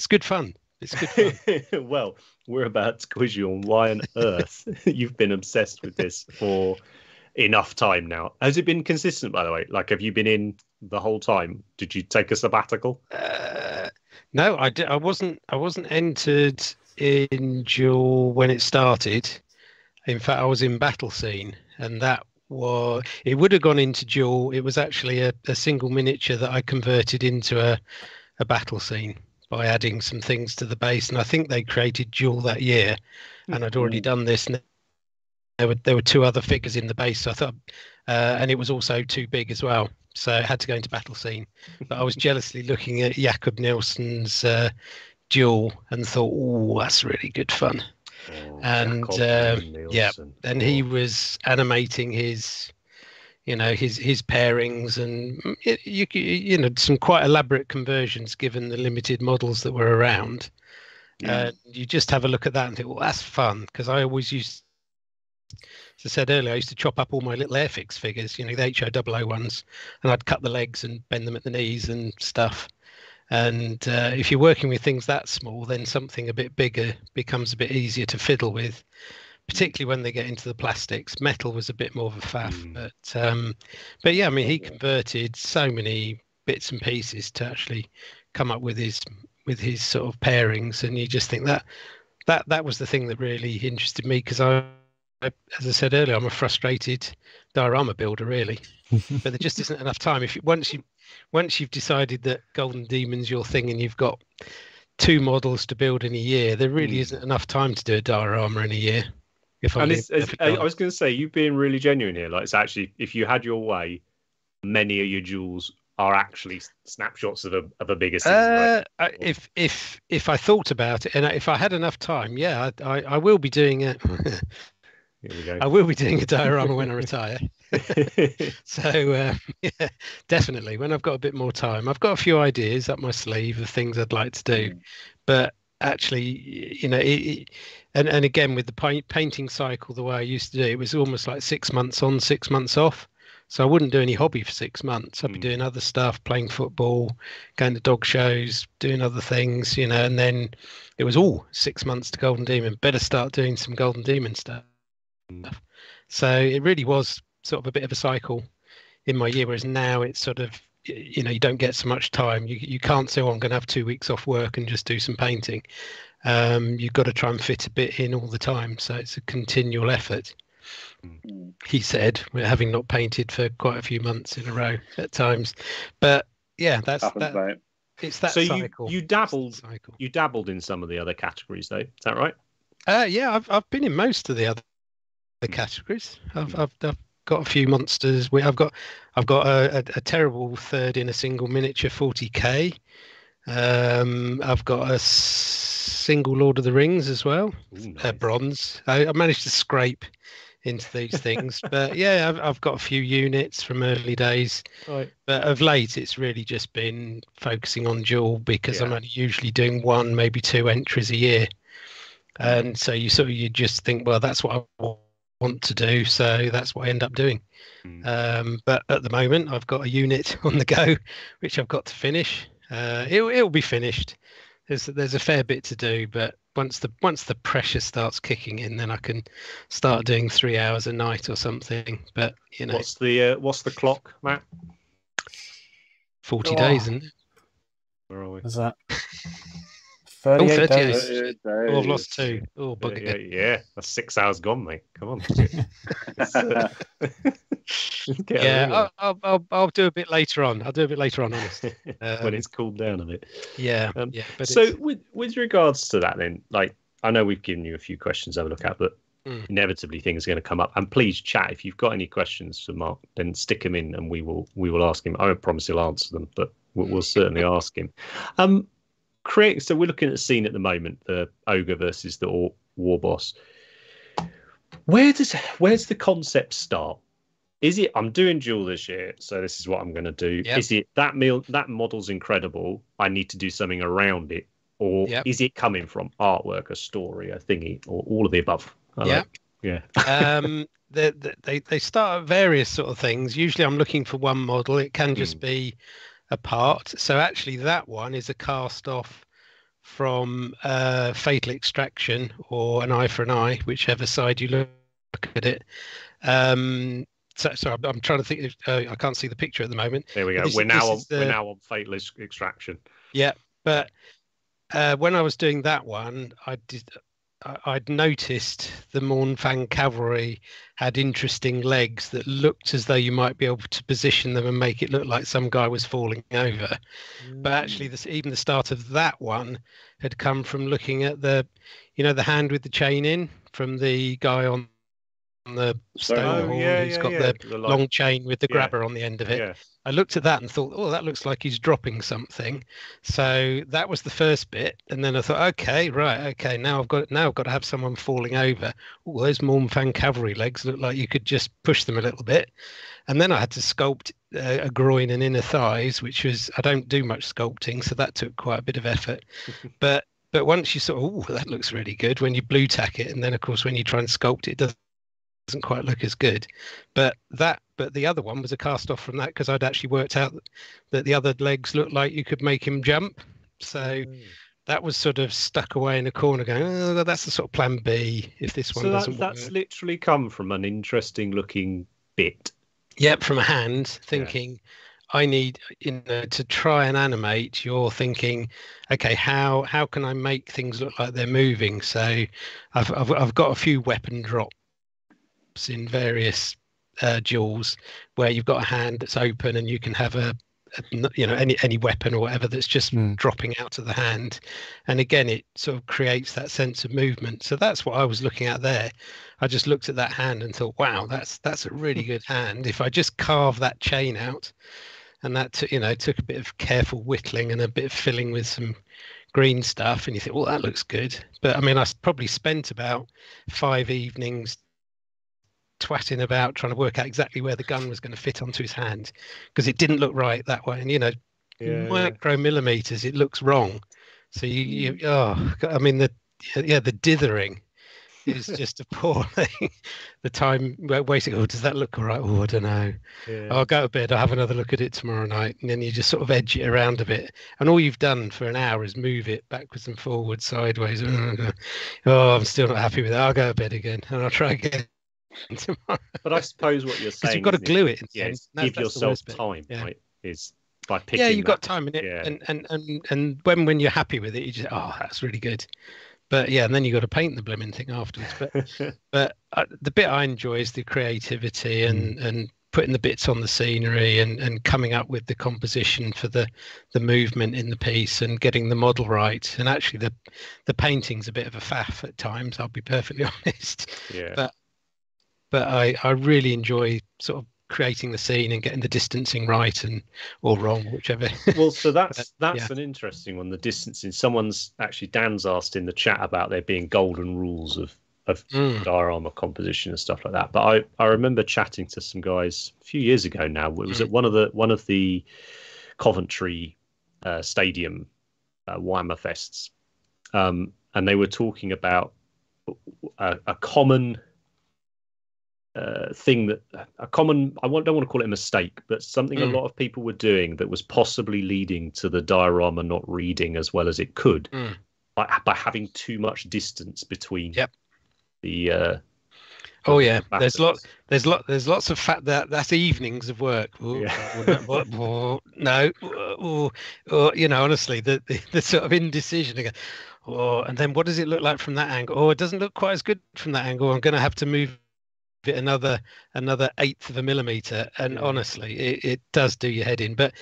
it's good fun. It's good fun. well, we're about to quiz you on why on earth you've been obsessed with this for enough time now. Has it been consistent, by the way? Like, have you been in the whole time? Did you take a sabbatical? Uh, no, I, di- I wasn't. I wasn't entered in Duel when it started. In fact, I was in Battle Scene, and that was. It would have gone into Duel. It was actually a, a single miniature that I converted into a, a Battle Scene by adding some things to the base, and I think they created Duel that year, and I'd already done this. And there were there were two other figures in the base, so I thought, uh, and it was also too big as well, so I had to go into Battle Scene but I was jealously looking at Jakob Nielsen's uh, duel and thought, "Oh, that's really good fun." Oh, And, uh, yeah, And he Oh, was animating his, you know, his his pairings and mm, you you know some quite elaborate conversions given the limited models that were around. Yeah. Uh, you just have a look at that and think, "Well, that's fun," because I always used. As I said earlier, I used to chop up all my little Airfix figures, you know, the HO00 ones, and I'd cut the legs and bend them at the knees and stuff. And uh, if you're working with things that small, then something a bit bigger becomes a bit easier to fiddle with, particularly when they get into the plastics. Metal was a bit more of a faff, Mm. but um, but yeah, I mean, he converted so many bits and pieces to actually come up with his with his sort of pairings, and you just think that that that was the thing that really interested me because I, I, as I said earlier, I'm a frustrated diorama builder, really but there just isn't enough time. If you, once you once you've decided that Golden Demon's your thing and you've got two models to build in a year, there really Mm. isn't enough time to do a diorama in a year. If and being it's, it's, perfectly I I was going to say, you've been really genuine here. Like, it's actually, if you had your way, many of your duels are actually snapshots of a of a bigger season. Uh, I- if if if I thought about it and if I had enough time, yeah, I, I, I will be doing it. Here we go. I will be doing a diorama when I retire. So uh, yeah, definitely when I've got a bit more time, I've got a few ideas up my sleeve of things I'd like to do, but actually, you know, it, it, and and again with the paint, painting cycle the way I used to do, it was almost like six months on, six months off. So I wouldn't do any hobby for six months. I'd be Mm. doing other stuff, playing football, going to dog shows, doing other things, you know. And then it was all six months to Golden Demon. Better start doing some Golden Demon stuff. Mm. So it really was sort of a bit of a cycle in my year, whereas now it's sort of you know you don't get so much time. You you can't say, "Oh, I'm going to have two weeks off work and just do some painting." Um, you've got to try and fit a bit in all the time, so it's a continual effort. Mm. He said, we're having not painted for quite a few months in a row at times, but yeah, that's Happens, that. mate. It's that So you- cycle. you It's the dabbled- cycle. you dabbled in some of the other categories, though. Is that right? Uh, yeah, I've I've been in most of the other the Mm. categories. I've, Mm. I've I've got a few monsters. We I've got I've got a, a, a terrible third in a single miniature 40k. Um, I've got a single Lord of the Rings as well, Ooh, uh, bronze. I, I managed to scrape into these things, but yeah, I've I've got a few units from early days. Right. But of late, it's really just been focusing on duel because I'm only usually doing one, maybe two entries a year. And so you sort of you just think, well, that's what I wa- want to do, so that's what I end up doing. Mm. Um, but at the moment, I've got a unit on the go, which I've got to finish. Uh, it it'll be finished. There's there's a fair bit to do, but once the once the pressure starts kicking in, then I can start doing three hours a night or something. But you know, What's the uh, what's the clock, Matt? forty Oh. days, isn't it? Where are we? Is that 38 38. days? Uh, Oh, I've lost two. Oh, Yeah, bugger. yeah, yeah, that's six hours gone, mate. Come on. It's, get a Yeah, I'll, I'll, I'll, I'll do a bit later on. I'll do a bit later on, honest. Um, when it's cooled down a bit. Yeah, Um, yeah. But so it's- with with regards to that then like i know we've given you a few questions to have a look at but Mm. inevitably things are going to come up and please chat if you've got any questions for mark then stick them in and we will we will ask him i won't promise he'll answer them but we'll, we'll certainly ask him um create so we're looking at the scene at the moment the ogre versus the war, war boss where does where's the concept start is it i'm doing duel this year so this is what i'm going to do Yep. is it that meal that model's incredible i need to do something around it or Yep. is it coming from artwork a story a thingy or all of the above I Yeah. like- yeah um, they, they they start at various sort of things. Usually, I'm looking for one model. It can just Mm. be a part. So actually, that one is a cast off from uh, Fatal Extraction or An Eye for an Eye, whichever side you look at it. Um, so, so I'm, I'm trying to think. If, uh, I can't see the picture at the moment. there we go This- we're now on is we're now on fatal Extraction. Yeah, but uh, when I was doing that one, I did. I'd noticed the Mournfang cavalry had interesting legs that looked as though you might be able to position them and make it look like some guy was falling over. But actually, mm. this even the start of that one had come from looking at the, you know, the hand with the chain in from the guy on the Stone Oh, wall yeah who's yeah got yeah the like- long chain with the grabber on the end of it. I looked at that and thought, oh, that looks like he's dropping something. So that was the first bit, and then I thought, okay, right, okay, now I've got now I've got to have someone falling over. Oh, those Mournfang cavalry legs look like you could just push them a little bit, and then I had to sculpt uh, a groin and inner thighs, which was I don't do much sculpting, so that took quite a bit of effort. but but once you sort of, oh, that looks really good when you blue tack it, and then of course when you try and sculpt it, it doesn't doesn't quite look as good. But that, but the other one was a cast off from that because I'd actually worked out that the other legs looked like you could make him jump. So hmm. that was sort of stuck away in a corner, going, "Oh, that's the sort of plan B if this one so doesn't that's work." literally come from an interesting looking bit Yep, from a hand, thinking. I need you know to try and animate. You're thinking, okay, how how can I make things look like they're moving? So, I've I've, I've got a few weapon drops in various uh, duels where you've got a hand that's open and you can have a you know any any weapon or whatever that's just Mm. dropping out of the hand. And again it sort of creates that sense of movement. So that's what i was looking at there. I just looked at that hand and thought wow that's that's a really good hand. If i just carve that chain out and that took you know took a bit of careful whittling and a bit of filling with some green stuff and you think well that looks good. But i mean i probably spent about five evenings twatting about trying to work out exactly where the gun was going to fit onto his hand because it didn't look right that way. And you know Yeah, micro millimeters it looks wrong. So you, you mm. oh i mean the yeah the dithering is just appalling. The time wa- waiting oh does that look all right? Oh i don't know. Yeah. i'll go to bed i'll have another look at it tomorrow night and then you just sort of edge it around a bit. And all you've done for an hour is move it backwards and forwards sideways. Oh i'm still not happy with it. I'll go to bed again and i'll try again tomorrow But I suppose what you're saying you've got to it? glue it in Yeah, end. give That- yourself time, Yeah. right? Is by picking. yeah you've got time in it yeah. and, and and and when when you're happy with it you just oh that's really good but yeah and then you got to paint the blooming thing afterwards but but uh, the bit i enjoy is the creativity and and putting the bits on the scenery and and coming up with the composition for the the movement in the piece and getting the model right and actually the the painting's a bit of a faff at times i'll be perfectly honest yeah. but- but i i really enjoy sort of creating the scene and getting the distancing right and or wrong whichever well, so that's that's yeah. an interesting one. The distancing. Someone's actually Dan's asked in the chat about there being golden rules of of Mm. diorama composition and stuff like that. But I I remember chatting to some guys a few years ago now. It was Mm. at one of the one of the Coventry uh, Stadium uh, Warhammer fests, um, and they were talking about a, a common uh, thing that a common I don't want to call it a mistake, but something Mm. a lot of people were doing that was possibly leading to the diorama not reading as well as it could Mm. by, by having too much distance between Yep. the. Uh, Oh yeah, there's lot, there's lot, there's lots of fact that that's evenings of work. Oh, Yeah. no, what- oh, no, oh, oh, you know, honestly, the, the the sort of indecision again. Oh, and then what does it look like from that angle? Oh, it doesn't look quite as good from that angle. I'm going to have to move it another another eighth of a millimeter. And Yeah. honestly, it, it does do your head in. But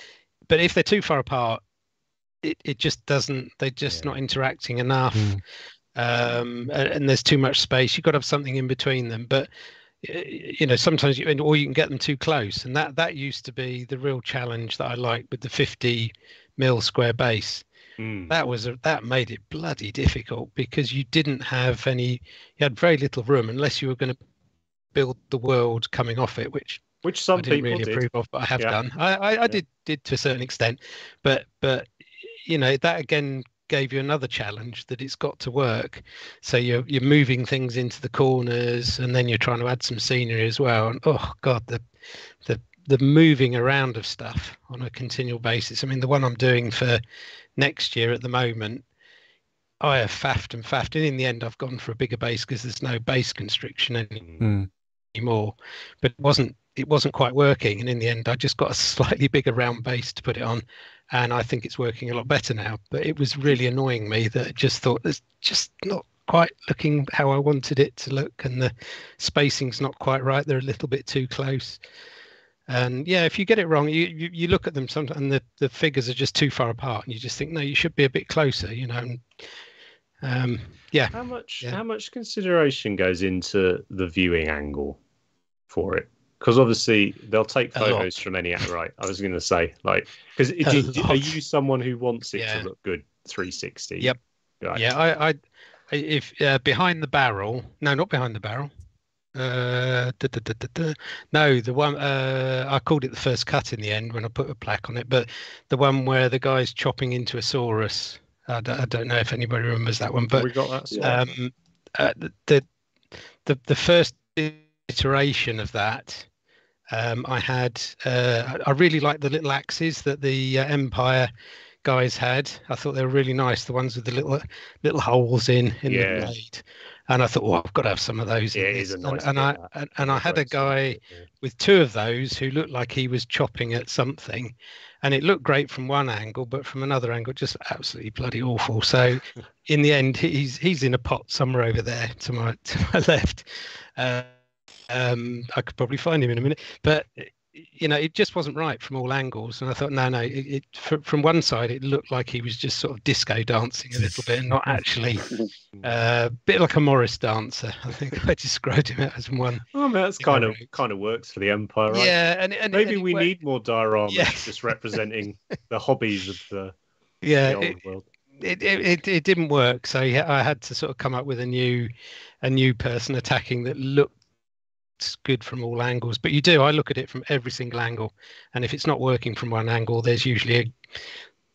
but if they're too far apart, it, it just doesn't. They're just Yeah. not interacting enough Mm. um, and, and there's too much space. You've got to have something in between them. But you know, sometimes you or you can get them too close, and that that used to be the real challenge that I liked with the 50 mil square base. Mm. That was a, that made it bloody difficult because you didn't have any. You had very little room unless you were going to build the world coming off it, which Which some I didn't people really did. approve of, but I have Yeah. done. I, I, I Yeah. did did to a certain extent, but but you know that again gave you another challenge that it's got to work. So you're you're moving things into the corners, and then you're trying to add some scenery as well. And oh god, the the the moving around of stuff on a continual basis. I mean, the one I'm doing for next year at the moment. I have faffed and faffed, and in the end, I've gone for a bigger base because there's no base constriction any, Mm. Anymore. But it wasn't it wasn't quite working, and in the end, I just got a slightly bigger round base to put it on, and I think it's working a lot better now. But it was really annoying me that I just thought it's just not quite looking how I wanted it to look, and the spacing's not quite right. They're a little bit too close. And yeah, if you get it wrong, you you, you look at them sometimes, and the, the figures are just too far apart, and you just think, no, you should be a bit closer, you know. And, um, yeah, How much Yeah. how much consideration goes into the viewing angle for it? Because obviously they'll take photos from any right. I was going to say like because are you someone who wants it Yeah. to look good 360? Yep. Right. Yeah, I, I, if uh, behind the barrel, no, not behind the barrel. Uh, duh, duh, duh. no, the one uh, I called it the first cut in the end when I put a plaque on it, but the one where the guy's chopping into a saurus. I don't, I don't know if anybody remembers that one, but we got that. Um, uh, the, the the first iteration of that, um, I had. Uh, I really liked the little axes that the uh, Empire guys had. I thought they were really nice. The ones with the little little holes in in Yeah. the blade. And I thought, well, I've got to have some of those. yeah, it is this. a nice. and, and I and, and I had a guy with two of those who looked like he was chopping at something and it looked great from one angle but from another angle just absolutely bloody awful. So in the end he's he's in a pot somewhere over there to my to my left. Uh, um i could probably find him in a minute but you know, it just wasn't right from all angles. And I thought, no, no, it, it from, from one side, it looked like he was just sort of disco dancing a little bit and not actually a uh, bit like a Morris dancer. I think I described him as one. Oh, man, that's kind of kind of works for the Empire, right? Yeah, and, and maybe and we worked. need more dioramas Yeah. just representing the hobbies of the, yeah, the old it, world. it, it, it, it didn't work. So yeah, I had to sort of come up with a new a new person attacking that looked good from all angles. But you do, I look at it from every single angle, and if it's not working from one angle, there's usually a,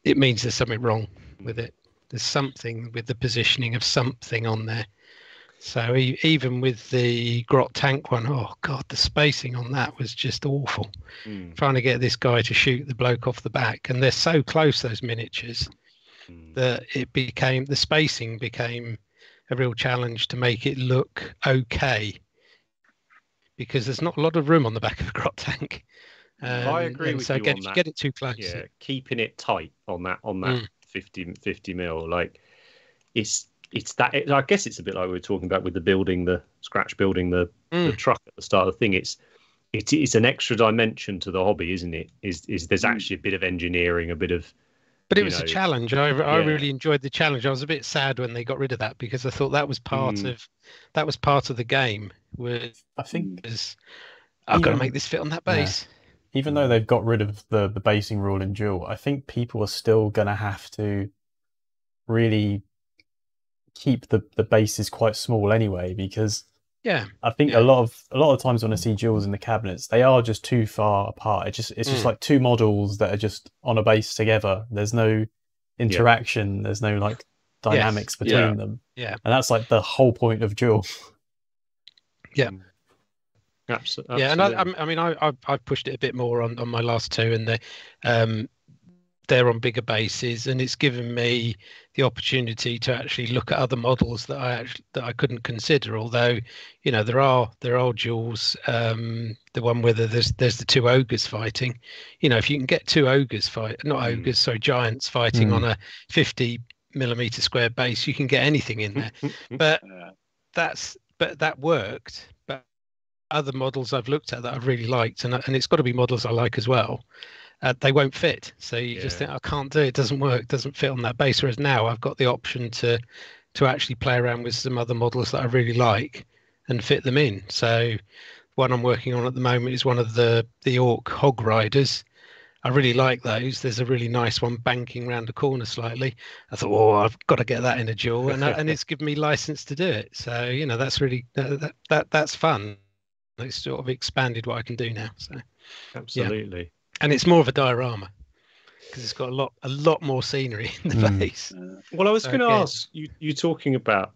it means there's something wrong with it. There's something with the positioning of something on there. So e- even with the Grot tank one, oh god, the spacing on that was just awful. Mm, Trying to get this guy to shoot the bloke off the back, and they're so close those miniatures mm. that it became the spacing became a real challenge to make it look okay because there's not a lot of room on the back of a grot tank. I Um, agree with so you on that. get it too close, yeah, keeping it tight on that on that Mm. 50, 50 mil. Like it's it's that. It, I guess it's a bit like we were talking about with the building, the scratch building the, the Mm. truck at the start of the thing. It's it is an extra dimension to the hobby, isn't it? Is is there's Mm. actually a bit of engineering, a bit of but it was know, a challenge. I, I yeah. really enjoyed the challenge. I was a bit sad when they got rid of that because I thought that was part Mm. of that was part of the game. Was I think I've got to make this fit on that Yeah. base. even though they've got rid of the the basing rule in duel, I think people are still going to have to really keep the the bases quite small anyway because Yeah, I think Yeah. a lot of a lot of times when I see duels in the cabinets, they are just too far apart. It just it's just Mm. like two models that are just on a base together. There's no interaction. There's no like dynamics between Yeah. them. Yeah. and that's like the whole point of duel. Yeah. absolutely. yeah, and I, I'm- mean, I, I've, I've pushed it a bit more on, on my last two, and the um, they're on bigger bases, and it's given me the opportunity to actually look at other models that I actually that I couldn't consider. Although, you know, there are there are duels. Um, the one where there's there's the two ogres fighting. You know, if you can get two ogres fight, not Mm. ogres, sorry, giants fighting Mm. on a 50 millimeter square base, you can get anything in there but that's but that worked but other models i've looked at that i've really liked and, and it's got to be models i like as well uh, they won't fit so you just think i can't do it, it doesn't work doesn't fit on that base whereas now i've got the option to to actually play around with some other models that i really like and fit them in so one i'm working on at the moment is one of the the orc hog riders I really like those. There's a really nice one banking round the corner slightly. I thought, oh, I've got to get that in a duel, and I- and it's given me license to do it. So you know, that's really that, that, that that's fun. It's sort of expanded what I can do now. So absolutely. And it's more of a diorama because it's got a lot a lot more scenery in the Mm. base. Yeah. Well, I was going to ask you. You talking about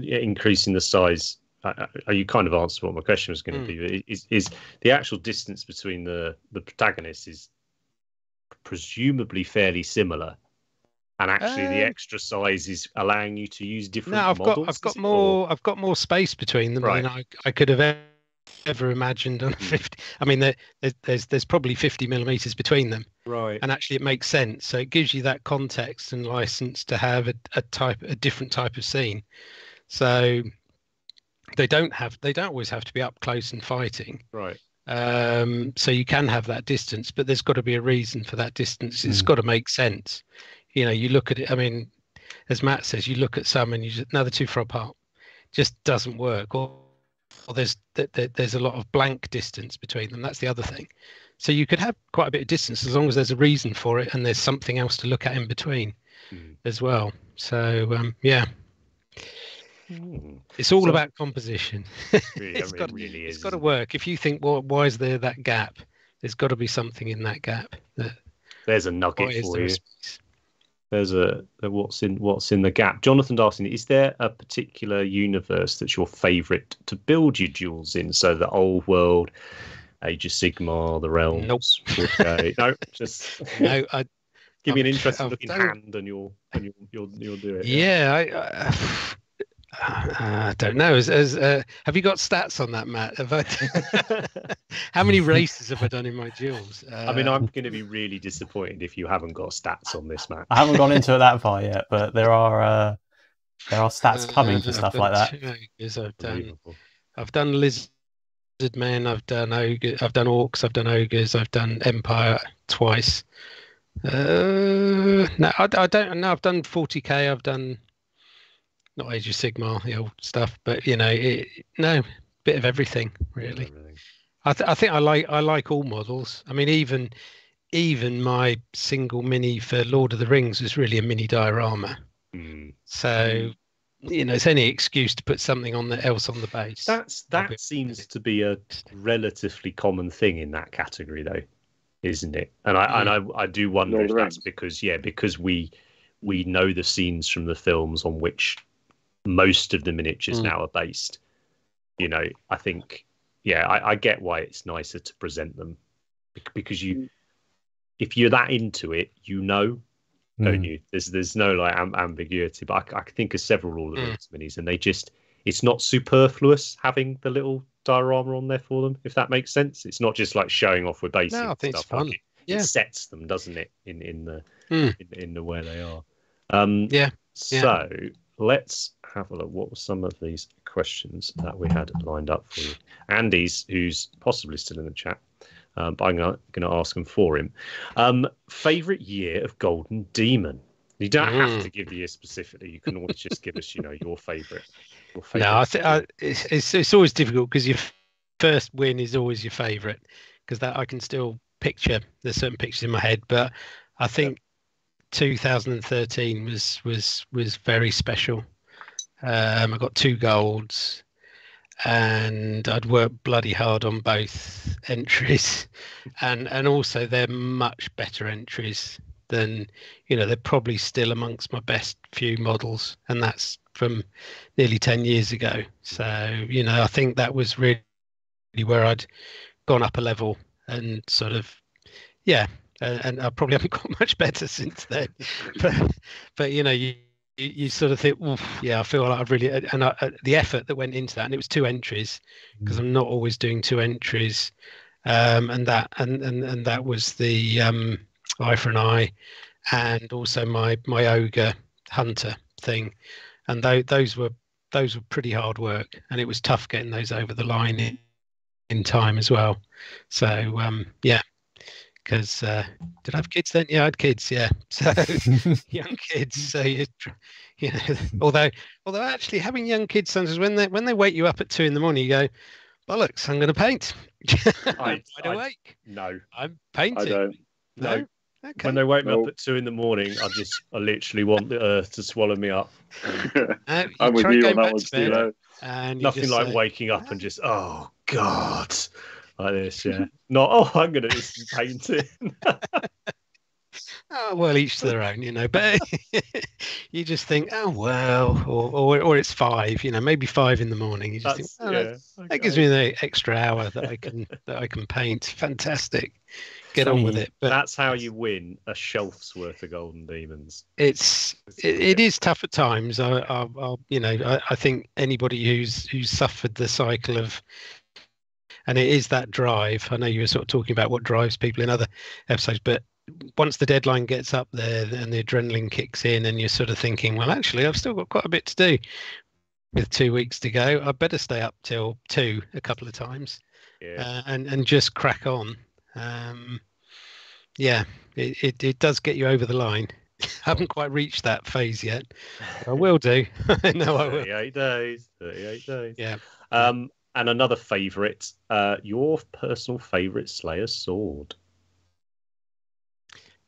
increasing the size? Uh, uh, you kind of answered what my question was going to Mm. be. Is is the actual distance between the the protagonists is presumably fairly similar, and actually the extra size is allowing you to use different. No, I've got I've got it, or- more I've got more space between them Right. than I, I could have ever, imagined on a Mm. 50. I mean, there, there, there's there's probably 50 millimeters between them. Right. and actually it makes sense so it gives you that context and license to have a, a type a different type of scene so they don't have they don't always have to be up close and fighting Right. um, so you can have that distance but there's got to be a reason for that distance it's Mm. got to make sense you know you look at it i mean as matt says you look at some and you just no they're too far apart just doesn't work or, or there's th- th- there's a lot of blank distance between them that's the other thing so you could have quite a bit of distance as long as there's a reason for it and there's something else to look at in between Mm. as well so um, yeah Hmm. it's all So- about composition Really, it's I mean, got it really it's is. got to work if you think well why is there that gap there's got to be something in that gap that There's a nugget for you. space? There's a, a what's in what's in the gap. Jonathan asking, is there a particular universe that's your favourite to build your duels in? So the old world, Age of Sigmar, the realms. Okay. no, just no I, give me an interesting I've looking hand, and you'll and you'll you'll, you'll do it. yeah I, I, I don't know. As, as, uh, have you got stats on that, Matt? Have I, how many races have I done in my duels? I mean, Uh, I'm going to be really disappointed if you haven't got stats on this, Matt. I haven't gone into it that far yet, but there are uh, there are stats coming uh, for I've stuff like that. I've done Unbelievable. I've done lizard men. I've done ogre. I've done orcs. I've done ogres. I've done empire twice. Uh, no, I, I don't. No, I've done 40k. I've done not Age of Sigmar, the old stuff, but you know, it, no, bit of everything really. Everything. I, th- I think I like I like all models. I mean, even even my single mini for Lord of the Rings was really a mini diorama. Mm. So you know, it's any excuse to put something on the else on the base. That's I'll be- that seems to be a relatively common thing in that category, though, isn't it? And I and I, I do wonder Lord if that's because yeah, because we we know the scenes from the films on which most of the miniatures Mm. now are based. You know, I think yeah, I, I get why it's nicer to present them because you if you're that into it, you know don't Mm. you? There's there's no like am- ambiguity, but I, I can think of several Lord of the Mm. Rings minis, and they just it's not superfluous having the little diorama on there for them. If that makes sense, it's not just like showing off with basic No, I think it's stuff. like fun. it, Yeah. it sets them, doesn't it, in in the Mm. in, in the where they are. Um, Yeah, yeah. So let's have a look. What were some of these questions that we had lined up for you? Andy's, who's possibly still in the chat, um, but I'm going to ask him for him. Um, favorite year of Golden Demon. You don't have Mm. to give the year specifically. You can always just give us, you know, your favorite. Your no, I think. I, it's, it's it's always difficult because your first win is always your favourite because that I can still picture. There's certain pictures in my head, but I think 2013 was was was very special. Um, I got two golds, and I'd worked bloody hard on both entries, and and also they're much better entries than you know they're probably still amongst my best few models, and that's from nearly 10 years ago. So, you know, I think that was really where I'd gone up a level and sort of, yeah, and, and I probably haven't got much better since then. but, but you know, you, you, sort of think, yeah, I feel like I've really, and I, uh, the effort that went into that, and it was two entries because I'm not always doing two entries. Um, and that, and, and, and that was the um, eye for an eye and also my, my ogre hunter thing and tho- those were those were pretty hard work and it was tough getting those over the line in, in time as well so um yeah because uh did i have kids then yeah i had kids yeah so young kids so you you know although although actually having young kids sometimes when they when they wake you up at two in the morning you go bollocks i'm going to paint I'm wide I- awake No, i'm I painting don't. no. no okay When they wake me No. up at two in the morning, I just, I literally want the earth to swallow me up. Uh, I'm with you on that one, to Steve. and Nothing just like say, waking up and just, oh God, like this, yeah. Not, oh, I'm going to do some painting. Oh well, each to their own, you know. But you just think, oh well, or, or or it's five, you know, maybe five in the morning. You just That's, think, oh, that, yeah. that gives me the extra hour that I can that I can paint. Fantastic, get on with it. But That's how you win a shelf's worth of golden demons. it's it, it is tough at times. I, I, I'll you know I, I think anybody who's who's suffered the cycle of and it is that drive. I know you were sort of talking about what drives people in other episodes, but once the deadline gets up there and the adrenaline kicks in, and you're sort of thinking, well, actually, I've still got quite a bit to do with two weeks to go. I better stay up till two a couple of times Yeah. uh, and and just crack on. Um, yeah, it, it it does get you over the line. I haven't quite reached that phase yet. I will do. no, know I will. 38 days. 38 days. Yeah. Um, and another favourite, uh, your personal favourite Slayer sword.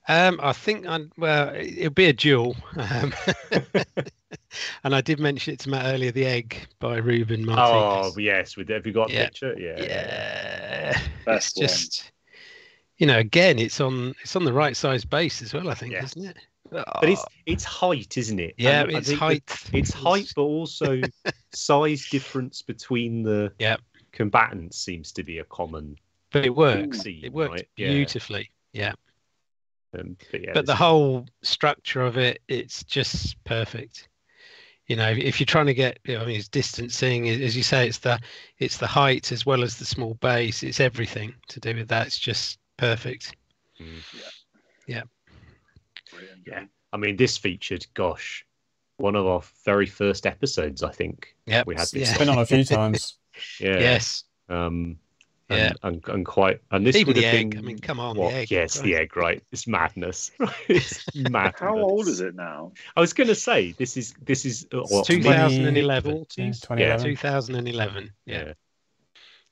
Um, I think I well, it- it'll be a duel. Um, and I did mention it to Matt earlier, the egg by Ruben Martinez. Oh yes, with have you got a Yeah. picture? Yeah. yeah, one. just you know, again, it's on it's on the right size base as well. I think, Yeah. isn't it? But it's it's height, isn't it? yeah, And it's height. It's height, but also size difference between the Yep. combatants seems to be a common but it works. theme, It works right? Beautifully. Yeah. Um, but yeah, but the whole structure of it it's just perfect you know if you're trying to get you know, i mean it's distancing as you say it's the it's the height as well as the small base it's everything to do with that it's just perfect Brilliant. Yeah. I mean, this featured, gosh, one of our very first episodes. I think Yep. we had this. Yeah. Been on a few times. Yeah. yes Um, Yeah. and, and, and quite and this Even would have egg. been I mean, come on, what? the egg. yes, the egg, right? It's madness. it's madness. How old is it now? I was going to say this is this is uh, what, 2011. mid-40s? Yeah, Yeah, 2011. Yeah. yeah.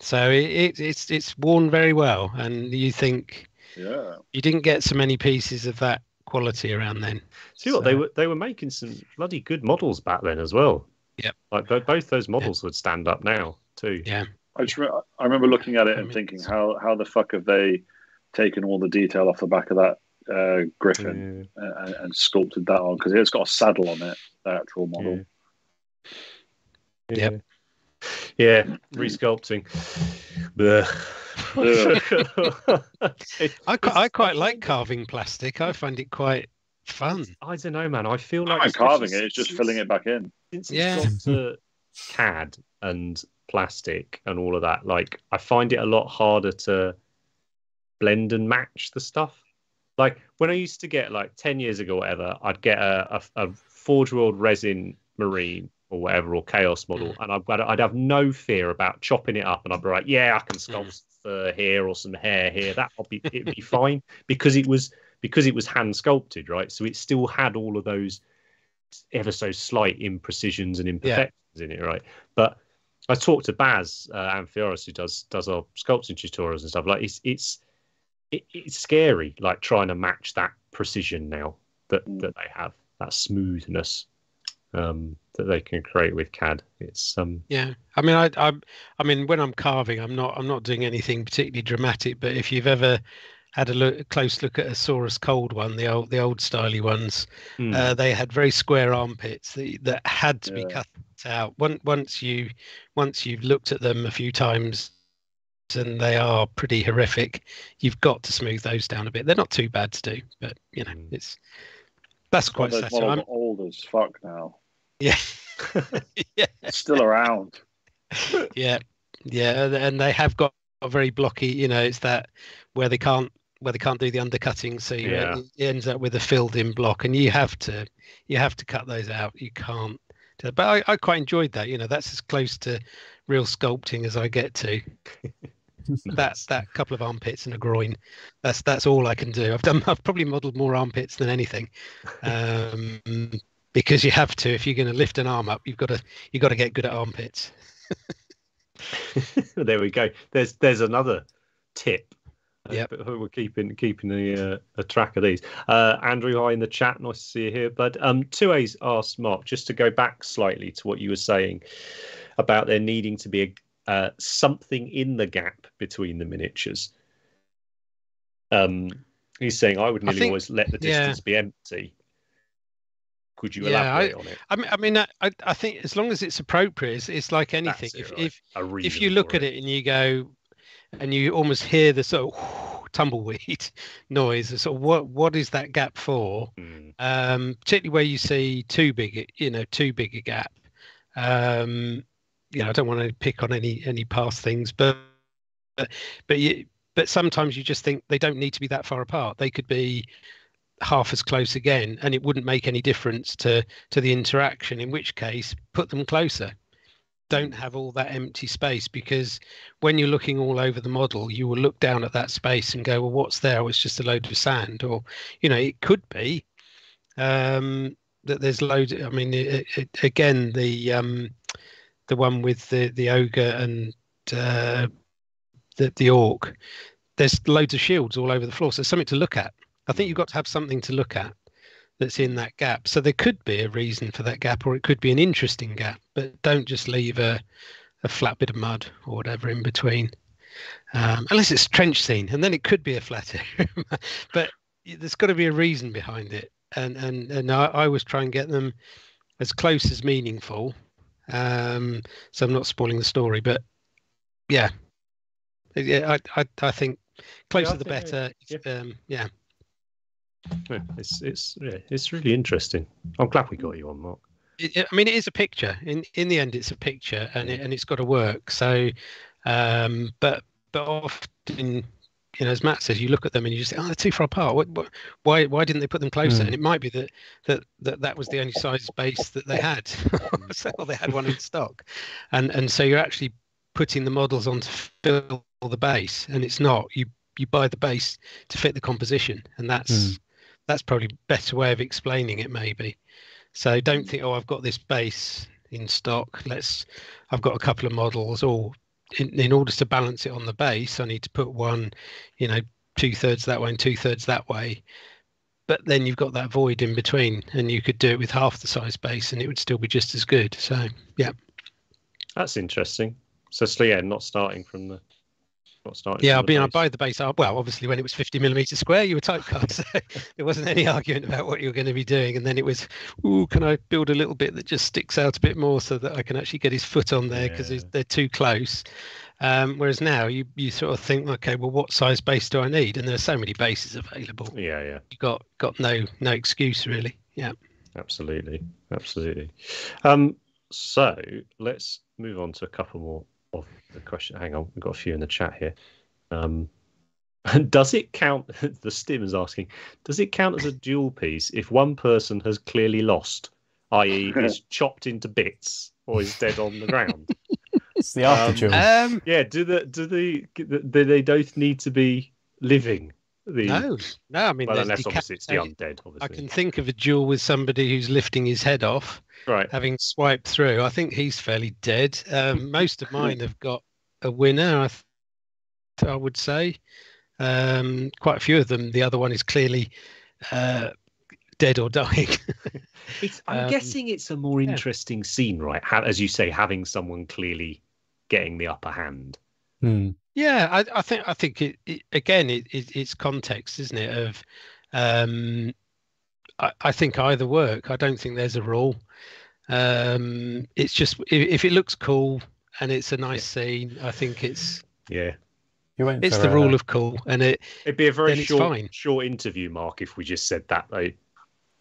So it, it, it's it's worn very well, and you think Yeah. you didn't get so many pieces of that quality around then. See what they were they were making some bloody good models back then as well. Yep. Like bo- both those models would stand up now too. Yeah. I just re- I remember looking at it I and mean, thinking how how the fuck have they taken all the detail off the back of that uh, griffin Yeah. and, and sculpted that on because it's got a saddle on it, the actual model. Yeah. Yeah, resculpting. Blech. I, qui- I quite like carving plastic. I find it quite fun. I don't know, man. I feel like I'm especially carving it; it's just since- filling it back in. Since Yeah. it's got to CAD and plastic and all of that, like I find it a lot harder to blend and match the stuff. Like when I used to get like ten years ago, whatever, I'd get a, a, a Forge World resin marine or whatever or chaos model, mm. and I'd, I'd have no fear about chopping it up, and I'd be like, yeah, I can sculpt mm. Fur here or some hair here. That would be it'd be fine because it was because it was hand sculpted, right? So it still had all of those ever so slight imprecisions and imperfections in it, right? But I talked to Baz uh, Amphioris, who does does our sculpting tutorials and stuff. Like it's it's it, it's scary, like trying to match that precision now that Mm. that they have, that smoothness um, that they can create with CAD. It's um Yeah, I mean, I, I, I mean, when I'm carving, I'm not, I'm not doing anything particularly dramatic. But if you've ever had a look, a close look at a Saurus Cold one, the old, the old styly ones, hmm, uh, they had very square armpits that, that had to be cut out. Once, once you, once you've looked at them a few times, and they are pretty horrific, you've got to smooth those down a bit. They're not too bad to do, but you know, Mm. it's that's quite those satisfying. models are old as fuck now. Yeah, yeah. Still around. yeah yeah and- they have got a very blocky you know it's that where they can't where they can't do the undercutting so you, Yeah. it ends up with a filled in block and you have to you have to cut those out you can't do that. but I, I quite enjoyed that you know that's as close to real sculpting as i get to that's that couple of armpits and a groin that's that's all i can do i've done i've probably modeled more armpits than anything um because you have to if you're going to lift an arm up you've got to you've got to get good at armpits there we go. There's there's another tip. Uh, but We're keeping keeping a, uh, a track of these. Uh, Andrew, hi in the chat. Nice to see you here, bud. Um, two A's asked Mark just to go back slightly to what you were saying about there needing to be a, uh, something in the gap between the miniatures. Um, he's saying I would I nearly think- always let the yeah. distance be empty. Could you Yeah, I- on it? I mean, I mean, I, I- think as long as it's appropriate, it's, it's like anything. It, if right. if if you look at it and you go, and you almost hear the sort of tumbleweed noise, of what what is that gap for? Mm, Um, particularly where you see too big, you know, too big a gap. Um, you know, I don't want to pick on any any past things, but but but you but sometimes you just think they don't need to be that far apart. They could be half as close again and it wouldn't make any difference to to the interaction in which case put them closer. Don't have all that empty space because when you're looking all over the model you will look down at that space and go well what's there? Oh, it's just a load of sand or you know it could be um that there's loads i mean it, it, again the um the one with the the ogre and uh the the orc there's loads of shields all over the floor. So something to look at I think you've got to have something to look at that's in that gap. So there could be a reason for that gap, or it could be an interesting gap. But don't just leave a, a flat bit of mud or whatever in between, um, unless it's trench scene, and then it could be a flat area. but there's got to be a reason behind it, and and and I, I always try and get them as close as meaningful. Um, so I'm not spoiling the story, but yeah, yeah, I I, I think closer I the better. If, Um, yeah. Yeah, it's it's yeah, it's really interesting. I'm glad we got you on, Mark. it, I mean, it is a picture. In in the end, it's a picture, and it, and it's got to work. So, um, but but often, you know, as Matt says, you look at them and you just say, oh, they're too far apart. What, what, why why didn't they put them closer? Hmm. And it might be that that that that was the only size base that they had. so well, they had one in stock, and and so you're actually putting the models on to fill the base, and it's not. You you buy the base to fit the composition, and that's Mm. That's probably a better way of explaining it, maybe. So don't think, oh, I've got this base in stock. Let's, I've got a couple of models, or in, in order to balance it on the base, I need to put one, you know, two thirds that way and two thirds that way. But then you've got that void in between, and you could do it with half the size base, and it would still be just as good. So yeah, That's interesting. So, so yeah, not starting from the. Yeah. I mean, I base. buy the base up. Well, obviously, when it was 50 millimeters square, you were typecast, so there wasn't any argument about what you were going to be doing. And then it was, ooh, can I build a little bit that just sticks out a bit more so that I can actually get his foot on there because Yeah. they're too close. Um, whereas now you you sort of think, okay, well, what size base do I need? And there are so many bases available. Yeah, yeah, You got got no no excuse really. Yeah. absolutely, absolutely. Um, so let's move on to a couple more of the question. Hang on, we've got a few in the chat here. Um, does it count? The stim is asking. Does it count as a duel piece if one person has clearly lost, i.e., is chopped into bits or is dead on the ground? It's the after Um, duel. Um, Yeah. Do the do the do they both need to be living? The no, no. I mean, well, there's unless obviously it's the decapitated- undead. I can think of a duel with somebody who's lifting his head off. right. having swiped through. I think he's fairly dead. Um, most of mine have got a winner. I, th- I would say um, quite a few of them. The other one is clearly uh, dead or dying. It's, I'm Um, guessing it's a more yeah. interesting scene, right? Ha as you say, having someone clearly getting the upper hand. Hmm. Yeah, I, I think I think it, it again. It, it, it's context, isn't it? Of um, I, I think either work. I don't think there's a rule. Um, it's just if, if it looks cool and it's a nice scene, I think it's Yeah, You went it's for, the uh, rule of cool, and it it'd be a very short, short interview, Mark, if we just said that. Though, Yeah.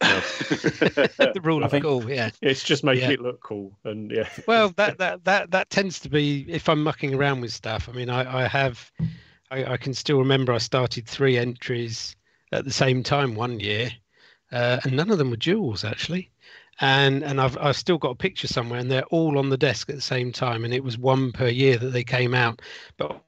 the rule I of think- cool. Yeah. it's just making Yeah. it look cool, and yeah, well that that that that tends to be if i'm mucking around with stuff i mean i i have i, I can still remember i started three entries at the same time one year uh, and none of them were duels actually and and i've i've still got a picture somewhere and they're all on the desk at the same time and it was one per year that they came out but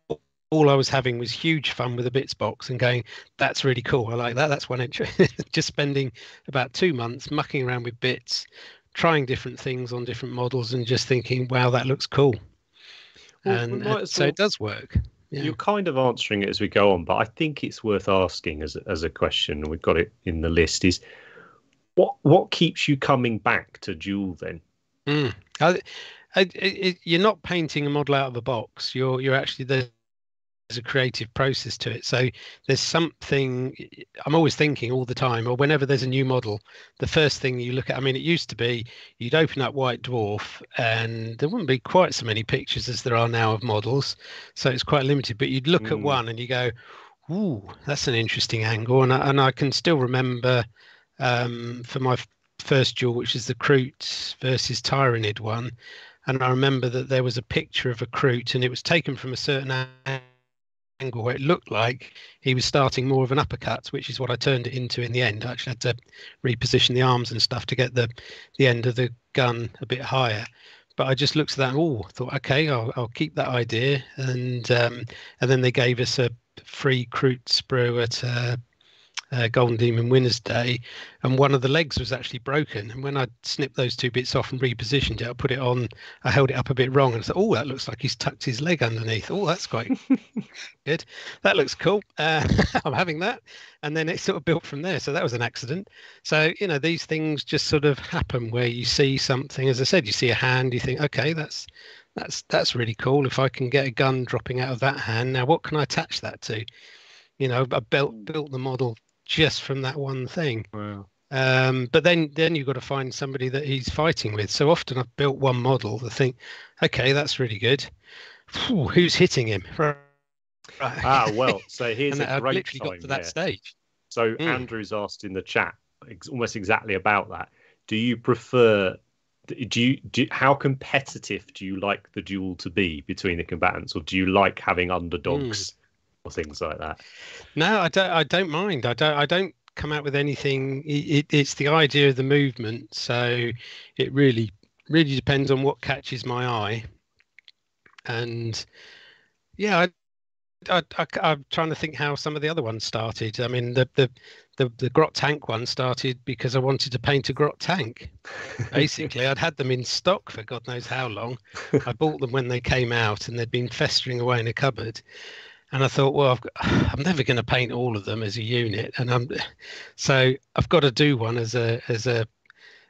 all I was having was huge fun with the bits box and going, that's really cool. I like that. That's one entry. Just spending about two months mucking around with bits, trying different things on different models and just thinking, wow, that looks cool. Well, and uh, so it does work. Yeah. you're kind of answering it as we go on. But I think it's worth asking as as a question, and we've got it in the list. Is what what keeps you coming back to Duel then? Mm. I, I, you're not painting a model out of a box. You're you're actually there's a creative process to it. So there's something I'm always thinking all the time, or whenever there's a new model, the first thing you look at. I mean, it used to be you'd open up White Dwarf, and there wouldn't be quite so many pictures as there are now of models, so it's quite limited. But you'd look at Mm. one and you go, "Ooh, that's an interesting angle," and I, and I can still remember um, for my first duel, which is the Kroot versus Tyranid one. And I remember that there was a picture of a Kroot and it was taken from a certain a- angle where it looked like he was starting more of an uppercut, which is what I turned it into in the end. I actually had to reposition the arms and stuff to get the, the end of the gun a bit higher. But I just looked at that oh, thought, okay, I'll, I'll keep that idea. And um, and then they gave us a free Kroot sprue at uh, uh, Golden Demon Winners Day, and one of the legs was actually broken. And when I snipped those two bits off and repositioned it, I put it on. I held it up a bit wrong, and I thought, "Oh, that looks like he's tucked his leg underneath. Oh, that's quite good. That looks cool. Uh, I'm having that." And then it sort of built from there. So that was an accident. So you know, these things just sort of happen where you see something. As I said, you see a hand, you think, "Okay, that's." That's that's really cool. If I can get a gun dropping out of that hand, now what can I attach that to? You know, I built built the model just from that one thing. Wow. Um, but then then you've got to find somebody that he's fighting with. So often I've built one model that think, okay, that's really good. Phew, who's hitting him? Right. Ah, well, so here's and a I've great literally time got to that here. stage. So Mm. Andrew's asked in the chat ex- almost exactly about that. Do you prefer? Do you do? How competitive do you like the duel to be between the combatants, or do you like having underdogs or things like that? No, I don't. I don't mind. I don't. I don't come out with anything. It, it, it's the idea of the movement. So it really, really depends on what catches my eye. and yeah, I, I, am trying to think how some of the other ones started. I mean, the the the, the Grot tank one started because I wanted to paint a Grot tank. Basically, I'd had them in stock for God knows how long. I bought them when they came out, and they'd been festering away in a cupboard. And I thought, well, got, I'm never going to paint all of them as a unit, and I'm so I've got to do one as a as a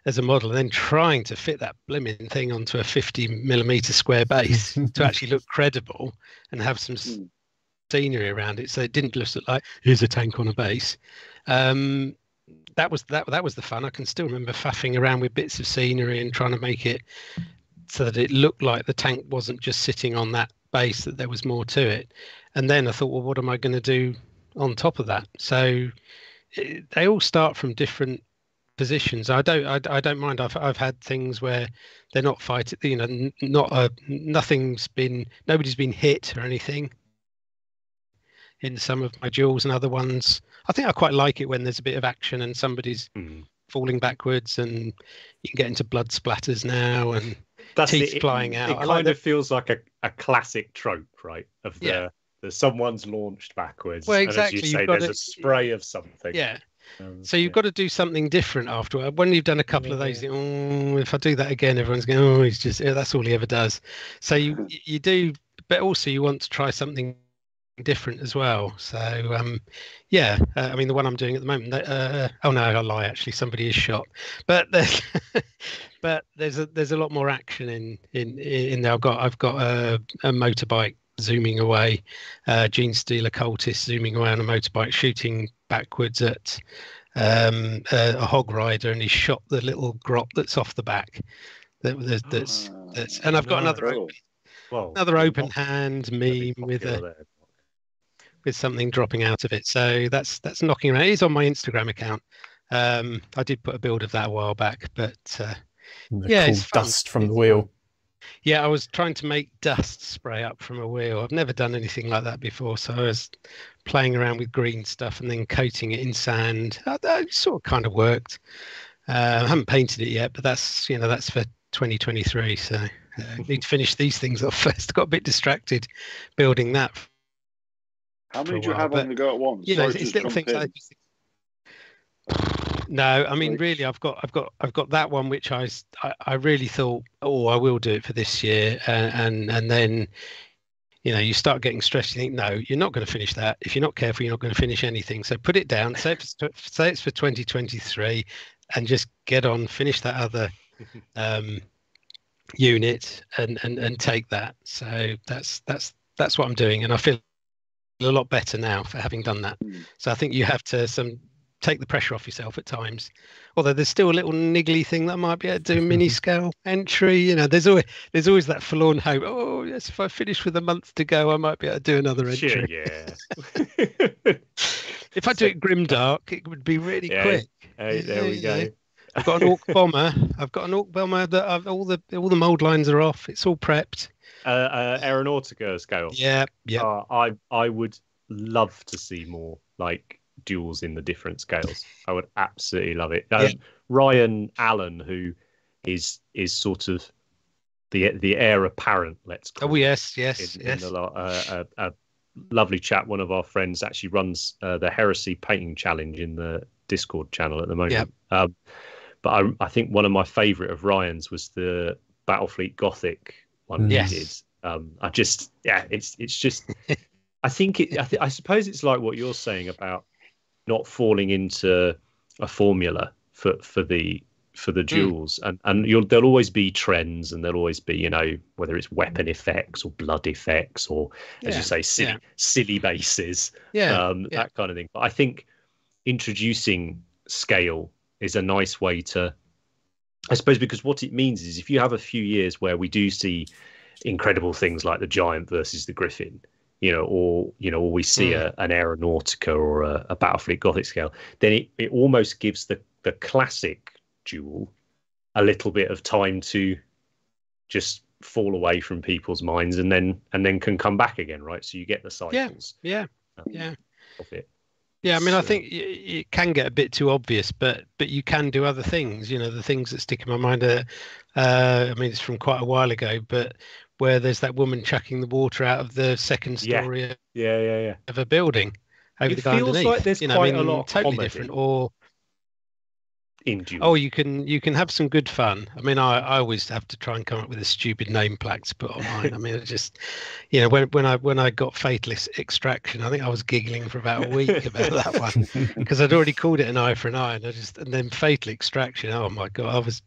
as a model, and then trying to fit that blimming thing onto a 50 millimeter square base to actually look credible and have some hmm. scenery around it, so it didn't just look like here's a tank on a base. Um, that was that that was the fun. I can still remember faffing around with bits of scenery and trying to make it so that it looked like the tank wasn't just sitting on that base; that there was more to it. And then I thought, well, what am I going to do on top of that? So it, they all start from different positions. I don't I, I don't mind. I've I've had things where they're not fighting. You know, not a nothing's been nobody's been hit or anything in some of my duels and other ones. I think I quite like it when there's a bit of action and somebody's mm. falling backwards and you can get into blood splatters now and That's teeth it, flying out. It, kind like of the... feels like a, a classic trope, right? Of the, yeah. The someone's launched backwards. Well, exactly. And as you say, there's to... a spray of something. Yeah. Um, so you've yeah. got to do something different afterward. When you've done a couple yeah. of those, oh, if I do that again, everyone's going, oh, he's just yeah, that's all he ever does. So you you do, but also you want to try something different as well. So um, yeah, uh, I mean the one I'm doing at the moment. Uh, oh no, I lie. Actually, somebody is shot, but there's but there's a there's a lot more action in in in there. I've got I've got a, a motorbike zooming away, uh, Genestealer cultist zooming away on a motorbike, shooting backwards at um, a, a, hog rider, and he shot the little grot that's off the back. That, that's, that's, that's and I've got no, another open, well, another open hand meme with a with something dropping out of it. So that's that's knocking around. It's on my Instagram account. Um, I did put a build of that a while back, but uh, yeah, cool dust from the wheel. Yeah, I was trying to make dust spray up from a wheel. I've never done anything like that before, so I was playing around with green stuff and then coating it in sand. That sort of kind of worked. Uh, I haven't painted it yet, but that's you know that's for 2023. So uh, I need to finish these things off first. Got a bit distracted building that how many do you have on the go at once? Yeah, it's, it's little things like no, I mean really, I've got, I've got, I've got that one which I, I, I really thought, oh, I will do it for this year, and and, and then, you know, you start getting stressed. You think, no, you're not going to finish that. If you're not careful, you're not going to finish anything. So put it down. Say it's, say it's for 2023, and just get on, finish that other um, unit, and and and take that. So that's that's that's what I'm doing, and I feel a lot better now for having done that. Mm. So I think you have to some take the pressure off yourself at times. Although there's still a little niggly thing that I might be able to do mini scale entry. You know, there's always there's always that forlorn hope. Oh yes, if I finish with a month to go, I might be able to do another entry. Sure, yeah. if I do it grim dark, it would be really yeah. quick. Hey, there we go. I've got an orc bomber. I've got an orc bomber that I've, all the all the mold lines are off. It's all prepped uh, uh, Aeronautica scale. Yeah, yeah. Uh, I I would love to see more like duels in the different scales. I would absolutely love it. Um, yeah. Ryan Allen, who is is sort of the the heir apparent, let's call. Oh yes, yes, in, yes. In a, a, a, lovely chat. One of our friends actually runs uh, the Heresy Painting Challenge in the Discord channel at the moment. Yeah. Um, but I, I think one of my favourite of Ryan's was the Battlefleet Gothic one yes. Um, I just, yeah, it's it's just. I think it. I, th- I suppose it's like what you're saying about not falling into a formula for for the for the duels mm. and and you'll there'll always be trends and there'll always be you know whether it's weapon effects or blood effects or as yeah. you say silly yeah. silly bases yeah. Um, yeah. that kind of thing but i think introducing scale is a nice way to I suppose because what it means is if you have a few years where we do see incredible things like the giant versus the griffin, you know, or you know, or we see mm. a, an aeronautica or a, a Battlefleet Gothic scale, then it, it almost gives the the classic duel a little bit of time to just fall away from people's minds and then and then can come back again, right? So you get the cycles. Yeah, yeah, yeah. Of it. Yeah, I mean, I think it can get a bit too obvious, but but you can do other things. You know, the things that stick in my mind are, uh, I mean, it's from quite a while ago, but where there's that woman chucking the water out of the second story of Yeah, yeah, yeah. a building over It the feels underneath. like there's you know, quite I a mean, lot of totally comedy. different. Or In Duel. oh, you can you can have some good fun. I mean, I, I always have to try and come up with a stupid name plaque to put on mine. I mean, it just you know when when I when I got Fatalist Extraction, I think I was giggling for about a week about that one because I'd already called it an eye for an eye, and I just and then Fatal Extraction. Oh my god, I was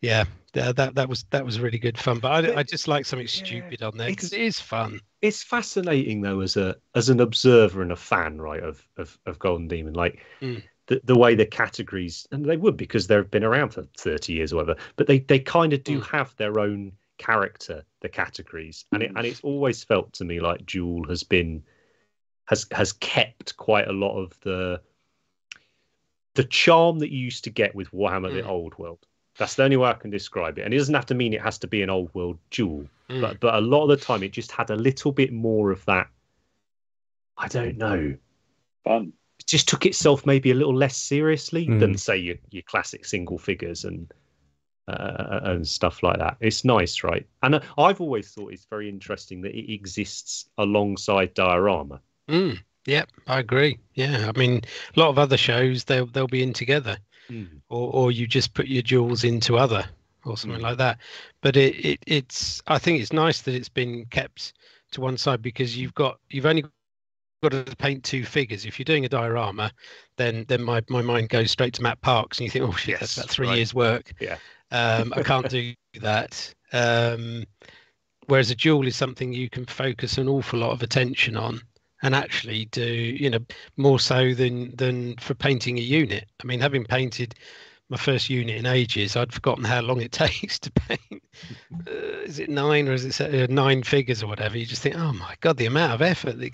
yeah. That, that that was that was really good fun, but I, I just like something Yeah, stupid on there because it's- it is fun. it's fascinating though as a as an observer and a fan right of of, of golden demon like Mm. The, the way the categories and they would because they've been around for 30 years or whatever but they they kind of do Mm. have their own character the categories and it and it's always felt to me like Duel has been has has kept quite a lot of the the charm that you used to get with Warhammer the Mm. old world that's the only way I can describe it and it doesn't have to mean it has to be an old world Duel Mm. but but a lot of the time it just had a little bit more of that i don't know Fun. It just took itself maybe a little less seriously Mm. than say your, your classic single figures and uh, and stuff like that it's nice right and uh, i've always thought it's very interesting that it exists alongside diorama Mm, yep, I agree. Yeah, I mean, a lot of other shows they'll they'll be in together, or or you just put your duels into other or something Mm. like that. But it, it it's I think it's nice that it's been kept to one side because you've got you've only got to paint two figures. If you're doing a diorama, then then my, my mind goes straight to Matt Parks and you think, oh shit, that's about three right. years work. Yeah. Um, I can't do that. Um, whereas a duel is something you can focus an awful lot of attention on and actually do you know more so than than for painting a unit i mean having painted my first unit in ages i'd forgotten how long it takes to paint uh, is it nine or is it uh, nine figures or whatever you just think oh my god the amount of effort that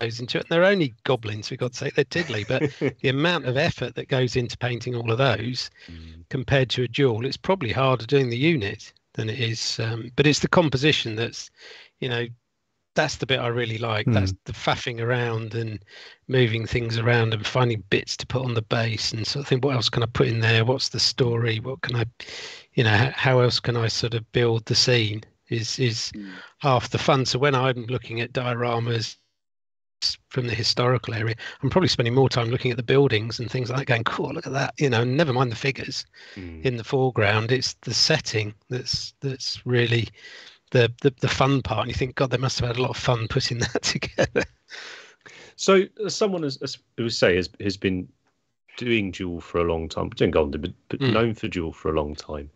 goes into it and they're only goblins for god's sake they're tiddly but the amount of effort that goes into painting all of those Mm. compared to a duel, it's probably harder doing the unit than it is. Um, but it's the composition that's, you know, that's the bit I really like. That's the faffing around and moving things around and finding bits to put on the base and sort of think, what else can I put in there? What's the story? What can I, you know, how else can I sort of build the scene? Is is Mm. half the fun. So when I'm looking at dioramas from the historical area, I'm probably spending more time looking at the buildings and things like that, going, cool, look at that, you know, never mind the figures Mm. in the foreground. It's the setting that's that's really the, the the fun part. And you think, God, they must have had a lot of fun putting that together. So, as someone as, as who say has has been doing Duel for a long time, doing Golden, but, but Mm. known for Duel for a long time,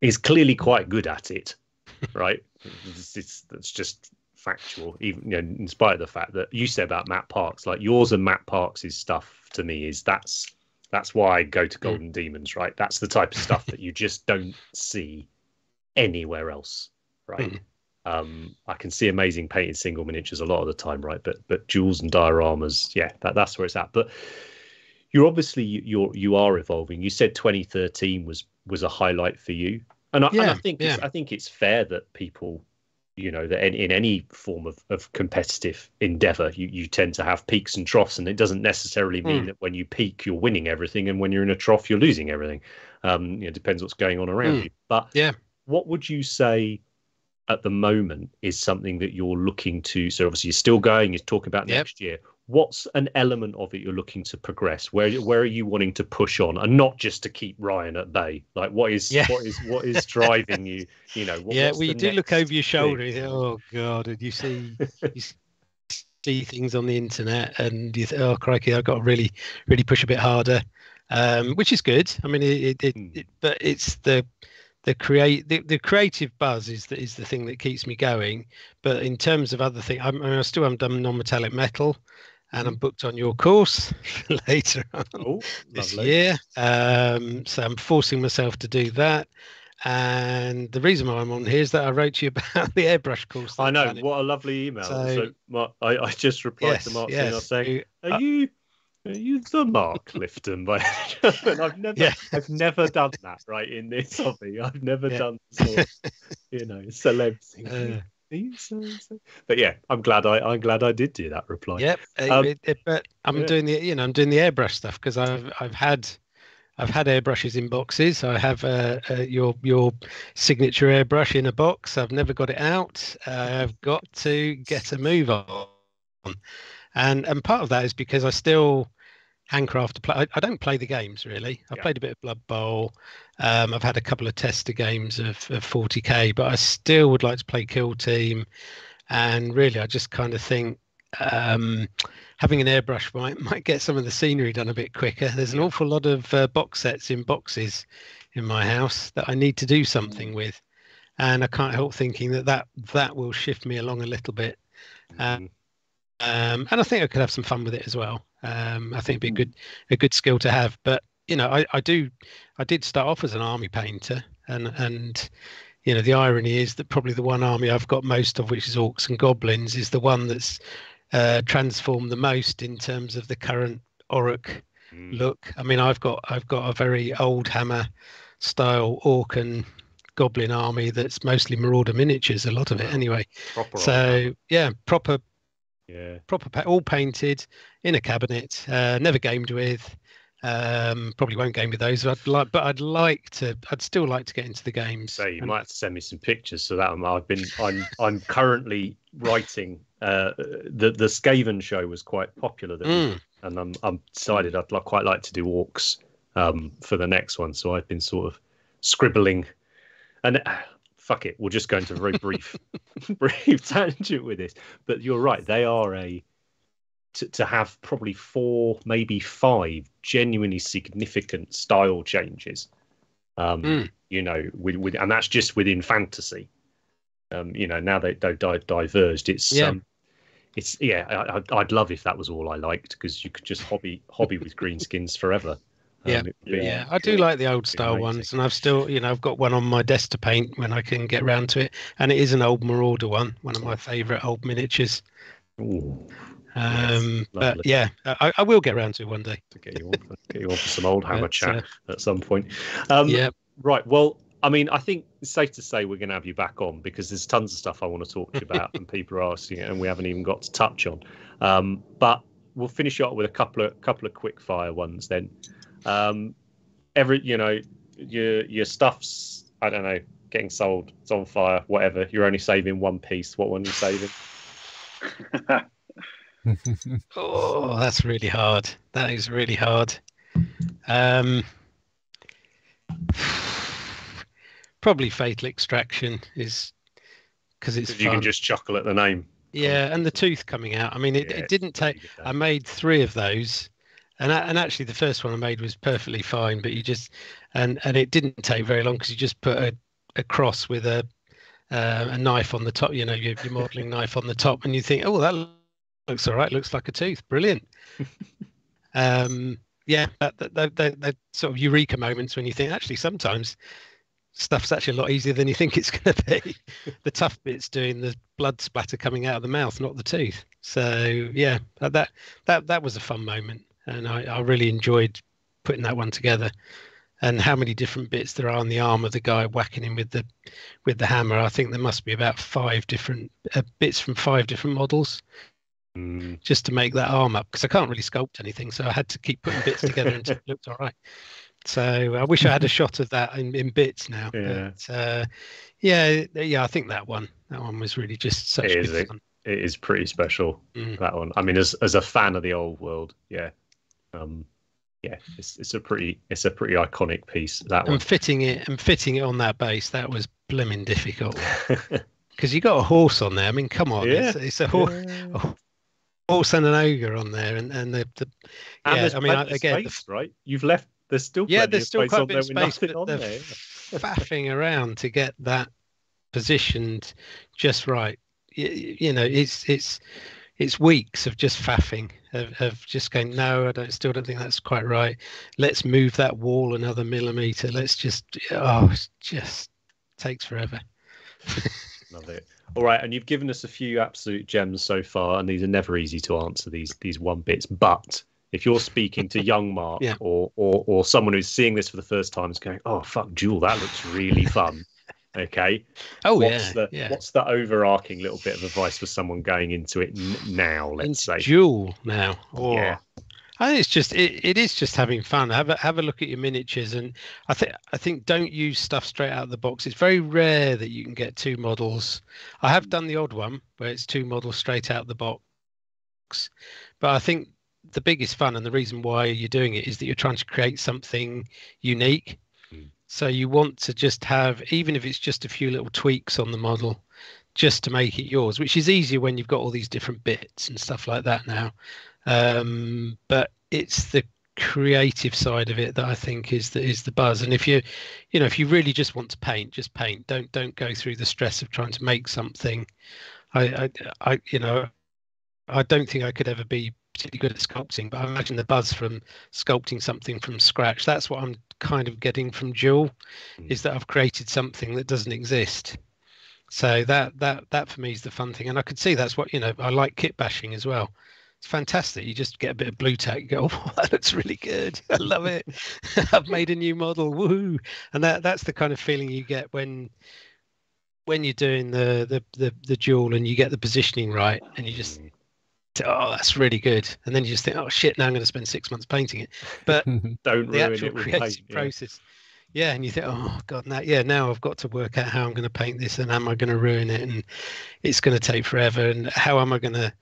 is clearly quite good at it, right? it's, it's that's just factual. Even you know, in spite of the fact that you said about Matt Parks, like yours and Matt Parks' stuff to me is that's that's why I go to Golden Demons, right? That's the type of stuff that you just don't see anywhere else, right? Mm. Um, I can see amazing painted single miniatures a lot of the time, right? But but duels and dioramas, yeah, that, that's where it's at. But you're obviously you- you're you are evolving. You said 2013 was was a highlight for you, and I, and I Yeah, think it's, yeah. I think it's fair that people, you know, that in, in any form of, of competitive endeavor, you, you tend to have peaks and troughs, and it doesn't necessarily mean Mm. that when you peak, you're winning everything, and when you're in a trough, you're losing everything. Um, you know, it depends what's going on around Mm. you. But Yeah. what would you say at the moment is something that you're looking to? So obviously you're still going. You're talking about Yep. next year. What's an element of it you're looking to progress? Where where are you wanting to push on, and not just to keep Ryan at bay? Like what is Yeah. what is what is driving you? You know, what, yeah, well, you do look over your shoulder. You think, oh God, and you see you see things on the internet, and you think, oh crikey, I've got to really, really push a bit harder, um, which is good. I mean, it, it, it, Mm. it but it's the the create the, the creative buzz is the, is the thing that keeps me going. But in terms of other things, I'm, I still haven't done non-metallic metal, and I'm booked on your course later on Oh, this year. Um, so I'm forcing myself to do that. And the reason why I'm on here is that I wrote to you about the airbrush course. I know. What a lovely email. So, So- Mark, I, I just replied Yes, to Mark yes. and I was saying, Are Uh, you are you the Mark Lifton by? And I've never Yeah. I've never done that right in this hobby. I've never Yeah. done sort of, you know celeb thing. uh, Are you so, so? But yeah, I'm glad I I'm glad I did do that reply. yep. Um, it- it- but I'm yeah. doing the you know I'm doing the airbrush stuff because I've I've had I've had airbrushes in boxes. I have uh, uh, your your signature airbrush in a box. I've never got it out. Uh, I've got to get a move on, and and part of that is because I still handcraft to play. I, I don't play the games really. I've Yeah. played a bit of Blood Bowl. Um, I've had a couple of tester games of, of 40k, but I still would like to play Kill Team. And really, I just kind of think um, having an airbrush might might get some of the scenery done a bit quicker. There's an awful lot of uh, box sets in boxes in my house that I need to do something with, and I can't help thinking that that that will shift me along a little bit. Uh, Mm. Um, and I think I could have some fun with it as well. Um, I think it'd be a good a good skill to have. But you know, I, I do I did start off as an army painter, and and you know the irony is that probably the one army I've got most of, which is orcs and goblins, is the one that's uh, transformed the most in terms of the current Orc Mm. look. I mean, I've got I've got a very old hammer style orc and goblin army that's mostly marauder miniatures, a lot of it anyway. Proper So yeah, proper Yeah. proper pa- all painted in a cabinet uh, never gamed with um probably won't game with those i'd like but i'd like to i'd still like to get into the games. So you And- might have to send me some pictures so that I'm, I've been I'm I'm currently writing uh the the Skaven show was quite popular Mm, and I'm I'm decided I'd like, quite like to do orcs um, for the next one. So I've been sort of scribbling, and fuck it, we'll just go into a very brief brief tangent with this. But you're right, they are a to, to have probably four, maybe five genuinely significant style changes. Um, Mm. You know, with, with and that's just within fantasy. Um, you know, now they they di- diverged. It's Yeah. um, it's yeah. I, I'd- I'd love if that was all I liked because you could just hobby hobby with green skins forever. Yeah. it'd yeah i do like the old style amazing. ones and i've still you know i've got one on my desk to paint when i can get round to it and it is an old marauder one one of my favorite old miniatures Ooh, um but yeah I, I will get round to it one day to get you on, get you on for some old hammer But, chat uh, at some point. Um, yeah Right. Well, I mean, I think it's safe to say we're going to have you back on because there's tons of stuff I want to talk to you about, and people are asking it, and we haven't even got to touch on. Um, but we'll finish up with a couple of couple of quick fire ones then. Um, every, you know, your your stuff's I don't know getting sold. It's on fire. Whatever. You're only saving one piece. What one are you saving? Oh, that's really hard. That is really hard. Um, probably Fatal Extraction is because it's you can just chuckle at the name. yeah, and the tooth coming out. I mean, it, Yeah, it didn't take. I made three of those, and and actually the first one I made was perfectly fine. But you just and and it didn't take very long because you just put a, a cross with a uh, a knife on the top. You know, your, your modelling knife on the top, and you think, oh, that looks all right. Looks like a tooth. Brilliant. um, yeah, that, that, that, that, that sort of eureka moments when you think actually sometimes stuff's actually a lot easier than you think it's going to be. the tough bit's doing the blood splatter coming out of the mouth, not the tooth. So yeah, that that that, that was a fun moment, and I, I really enjoyed putting that one together. And how many different bits there are on the arm of the guy whacking him with the with the hammer? I think there must be about five different uh, bits from five different models Mm, just to make that arm up because I can't really sculpt anything, so I had to keep putting bits together until it looked all right. So I wish I had a shot of that in, in bits now. Yeah. But, uh, yeah, yeah. I think that one, that one was really just such It is, good it- fun. it is pretty special. Mm. that one. I mean, as as a fan of the old world, yeah, um, yeah, it's it's a pretty it's a pretty iconic piece. That one. And fitting it and fitting it on that base, that was blooming difficult because you got a horse on there. I mean, come on, Yeah. it's, it's a horse, Yeah. horse and an ogre on there, and and the, the And yeah. I mean, I, plenty of again, the right? You've left. There's still yeah, there's still quite a bit of space, nothing but on they're there. faffing around to get that positioned just right. You, you know, it's it's it's weeks of just faffing of, of just going no i don't still don't think that's quite right let's move that wall another millimeter let's just oh it just takes forever Love it. All right, and you've given us a few absolute gems so far, and these are never easy to answer. These these one bits, but if you're speaking to young Mark Yeah. or, or or someone who's seeing this for the first time, is going, "Oh fuck, Duel, that looks really fun." Okay, oh what's yeah the yeah what's the overarching little bit of advice for someone going into it n- now? Let's say. Into duel now oh Yeah. I think it's just it, it is just having fun. Have a have a look at your miniatures, and I think I think don't use stuff straight out of the box. It's very rare that you can get two models. I have done the odd one where it's two models straight out of the box, but I think the biggest fun and the reason why you're doing it is that you're trying to create something unique. So you want to just have, even if it's just a few little tweaks on the model, just to make it yours, which is easier when you've got all these different bits and stuff like that now. Um, but it's the creative side of it that I think is the is the buzz. And if you, you know, if you really just want to paint, just paint. Don't don't go through the stress of trying to make something. I I, I you know, I don't think I could ever be particularly good at sculpting, but I imagine the buzz from sculpting something from scratch. That's what I'm kind of getting from Duel Mm. is that I've created something that doesn't exist. So that that that for me is the fun thing, and I could see that's what you know. I like kit bashing as well. It's fantastic. You just get a bit of blue tack. Go, oh, that looks really good. I love it. I've made a new model. Woo! And that that's the kind of feeling you get when when you're doing the the the, the duel and you get the positioning right, and you just Mm. Oh, that's really good. And then you just think, oh shit, now I'm going to spend six months painting it. But don't the ruin actual creative paint. process. Yeah, and you think, oh god, now yeah, now I've got to work out how I'm going to paint this, and am I going to ruin it, and it's going to take forever, and how am I going to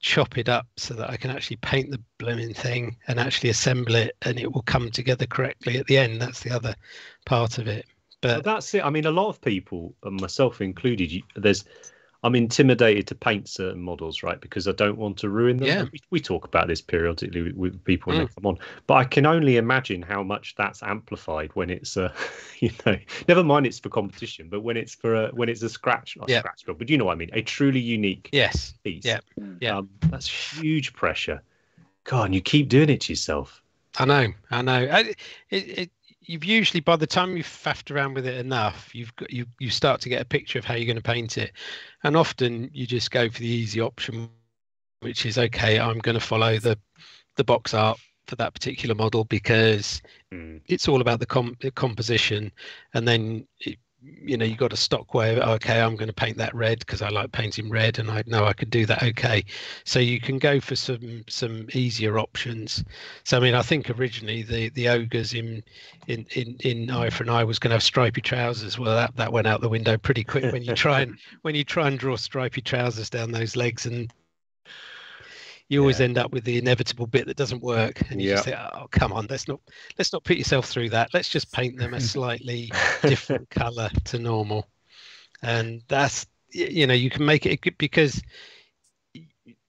chop it up so that I can actually paint the blooming thing and actually assemble it, and it will come together correctly at the end. That's the other part of it. Well, But that's it. I mean, a lot of people, uh, myself included, there's, I'm intimidated to paint certain models, right? Because I don't want to ruin them. Yeah. We, we talk about this periodically with, with people when Mm. they come on, but I can only imagine how much that's amplified when it's, uh, you know, never mind it's for competition, but when it's for a, when it's a scratch, not Yeah. scratch build, but you know what I mean, a truly unique yes, piece. Yeah. Yeah. Um, that's huge pressure. God, and you keep doing it to yourself. I know, I know. I, it, it, you've usually by the time you've faffed around with it enough, you've got you you start to get a picture of how you're going to paint it, and often you just go for the easy option, which is okay. I'm going to follow the the box art for that particular model because Mm. it's all about the, com- the composition, and then it, you know you got a stock way of okay, I'm going to paint that red because I like painting red, and I know I could do that okay. So you can go for some some easier options. So I mean, I think originally the the ogres in in in in Eye for an Eye was going to have stripy trousers. Well, that that went out the window pretty quick when you try and when you try and draw stripy trousers down those legs and. You always Yeah. end up with the inevitable bit that doesn't work, and you just say, "Oh, come on, let's not let's not put yourself through that. Let's just paint them a slightly different color to normal and that's you know you can make it because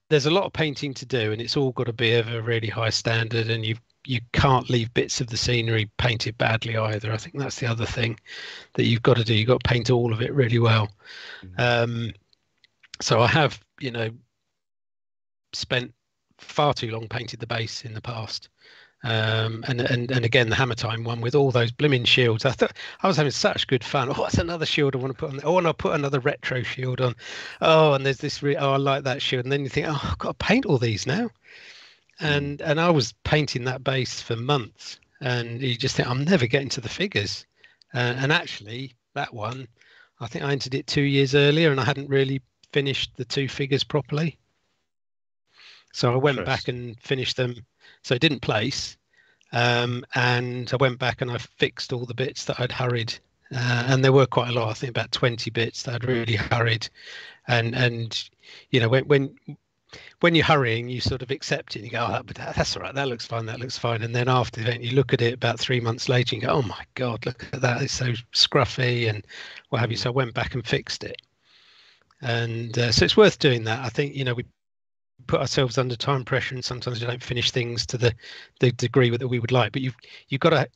there's a lot of painting to do and it's all got to be of a really high standard and you you can't leave bits of the scenery painted badly either i think that's the other thing that you've got to do you've got to paint all of it really well Mhm. um so i have you know spent far too long painted the base in the past um, and and and again the hammer time one with all those blooming shields. I thought I was having such good fun. Oh, that's another shield I want to put on. Oh, and I'll put another retro shield on. Oh, and there's this. Re- oh, I like that shield. And then you think, oh, I've got to paint all these now. And and I was painting that base for months, and you just think I'm never getting to the figures. Uh, and actually, that one, I think I entered it two years earlier, and I hadn't really finished the two figures properly. So I went back and finished them. So it didn't place. Um, and I went back and I fixed all the bits that I'd hurried. Uh, and there were quite a lot, I think about 20 bits that I'd really hurried. And, and you know, when, when, when you're hurrying, you sort of accept it. And you go, oh, that, that's all right. That looks fine. That looks fine. And then after the event, you look at it about three months later and you go, oh my God, look at that. It's so scruffy and what have you. So I went back and fixed it. And uh, so it's worth doing that. I think, you know, we put ourselves under time pressure and sometimes we don't finish things to the the degree that we would like but you've you've got to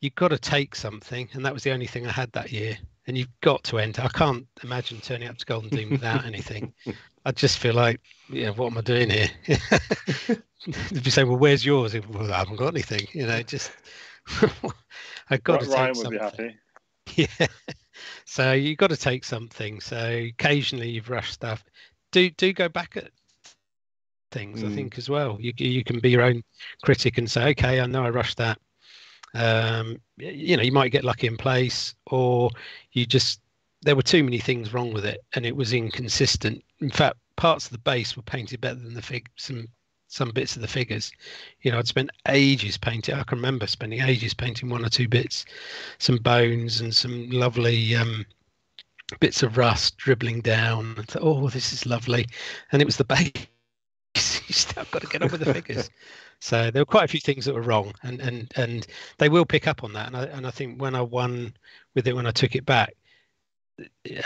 you've got to take something. And that was the only thing i had that year. And you've got to enter. I can't imagine turning up to golden doom without anything. I just feel like yeah what am i doing here? If you say well where's yours? Well i haven't got anything. You know just i've got to Ryan would be happy. yeah. So you've got to take something. So occasionally you've rushed stuff. Do do go back at things i Mm. think as well you you can be your own critic and say okay i know i rushed that um you know you might get lucky in place or you just there were too many things wrong with it and it was inconsistent in fact parts of the base were painted better than the fig some some bits of the figures. You know, I'd spent ages painting. I can remember spending ages painting one or two bits, some bones and some lovely um, bits of rust dribbling down. And thought, oh, this is lovely. And it was the base. you still got to get on with the figures. So there were quite a few things that were wrong, and and and they will pick up on that. And I and I think when I won with it, when I took it back,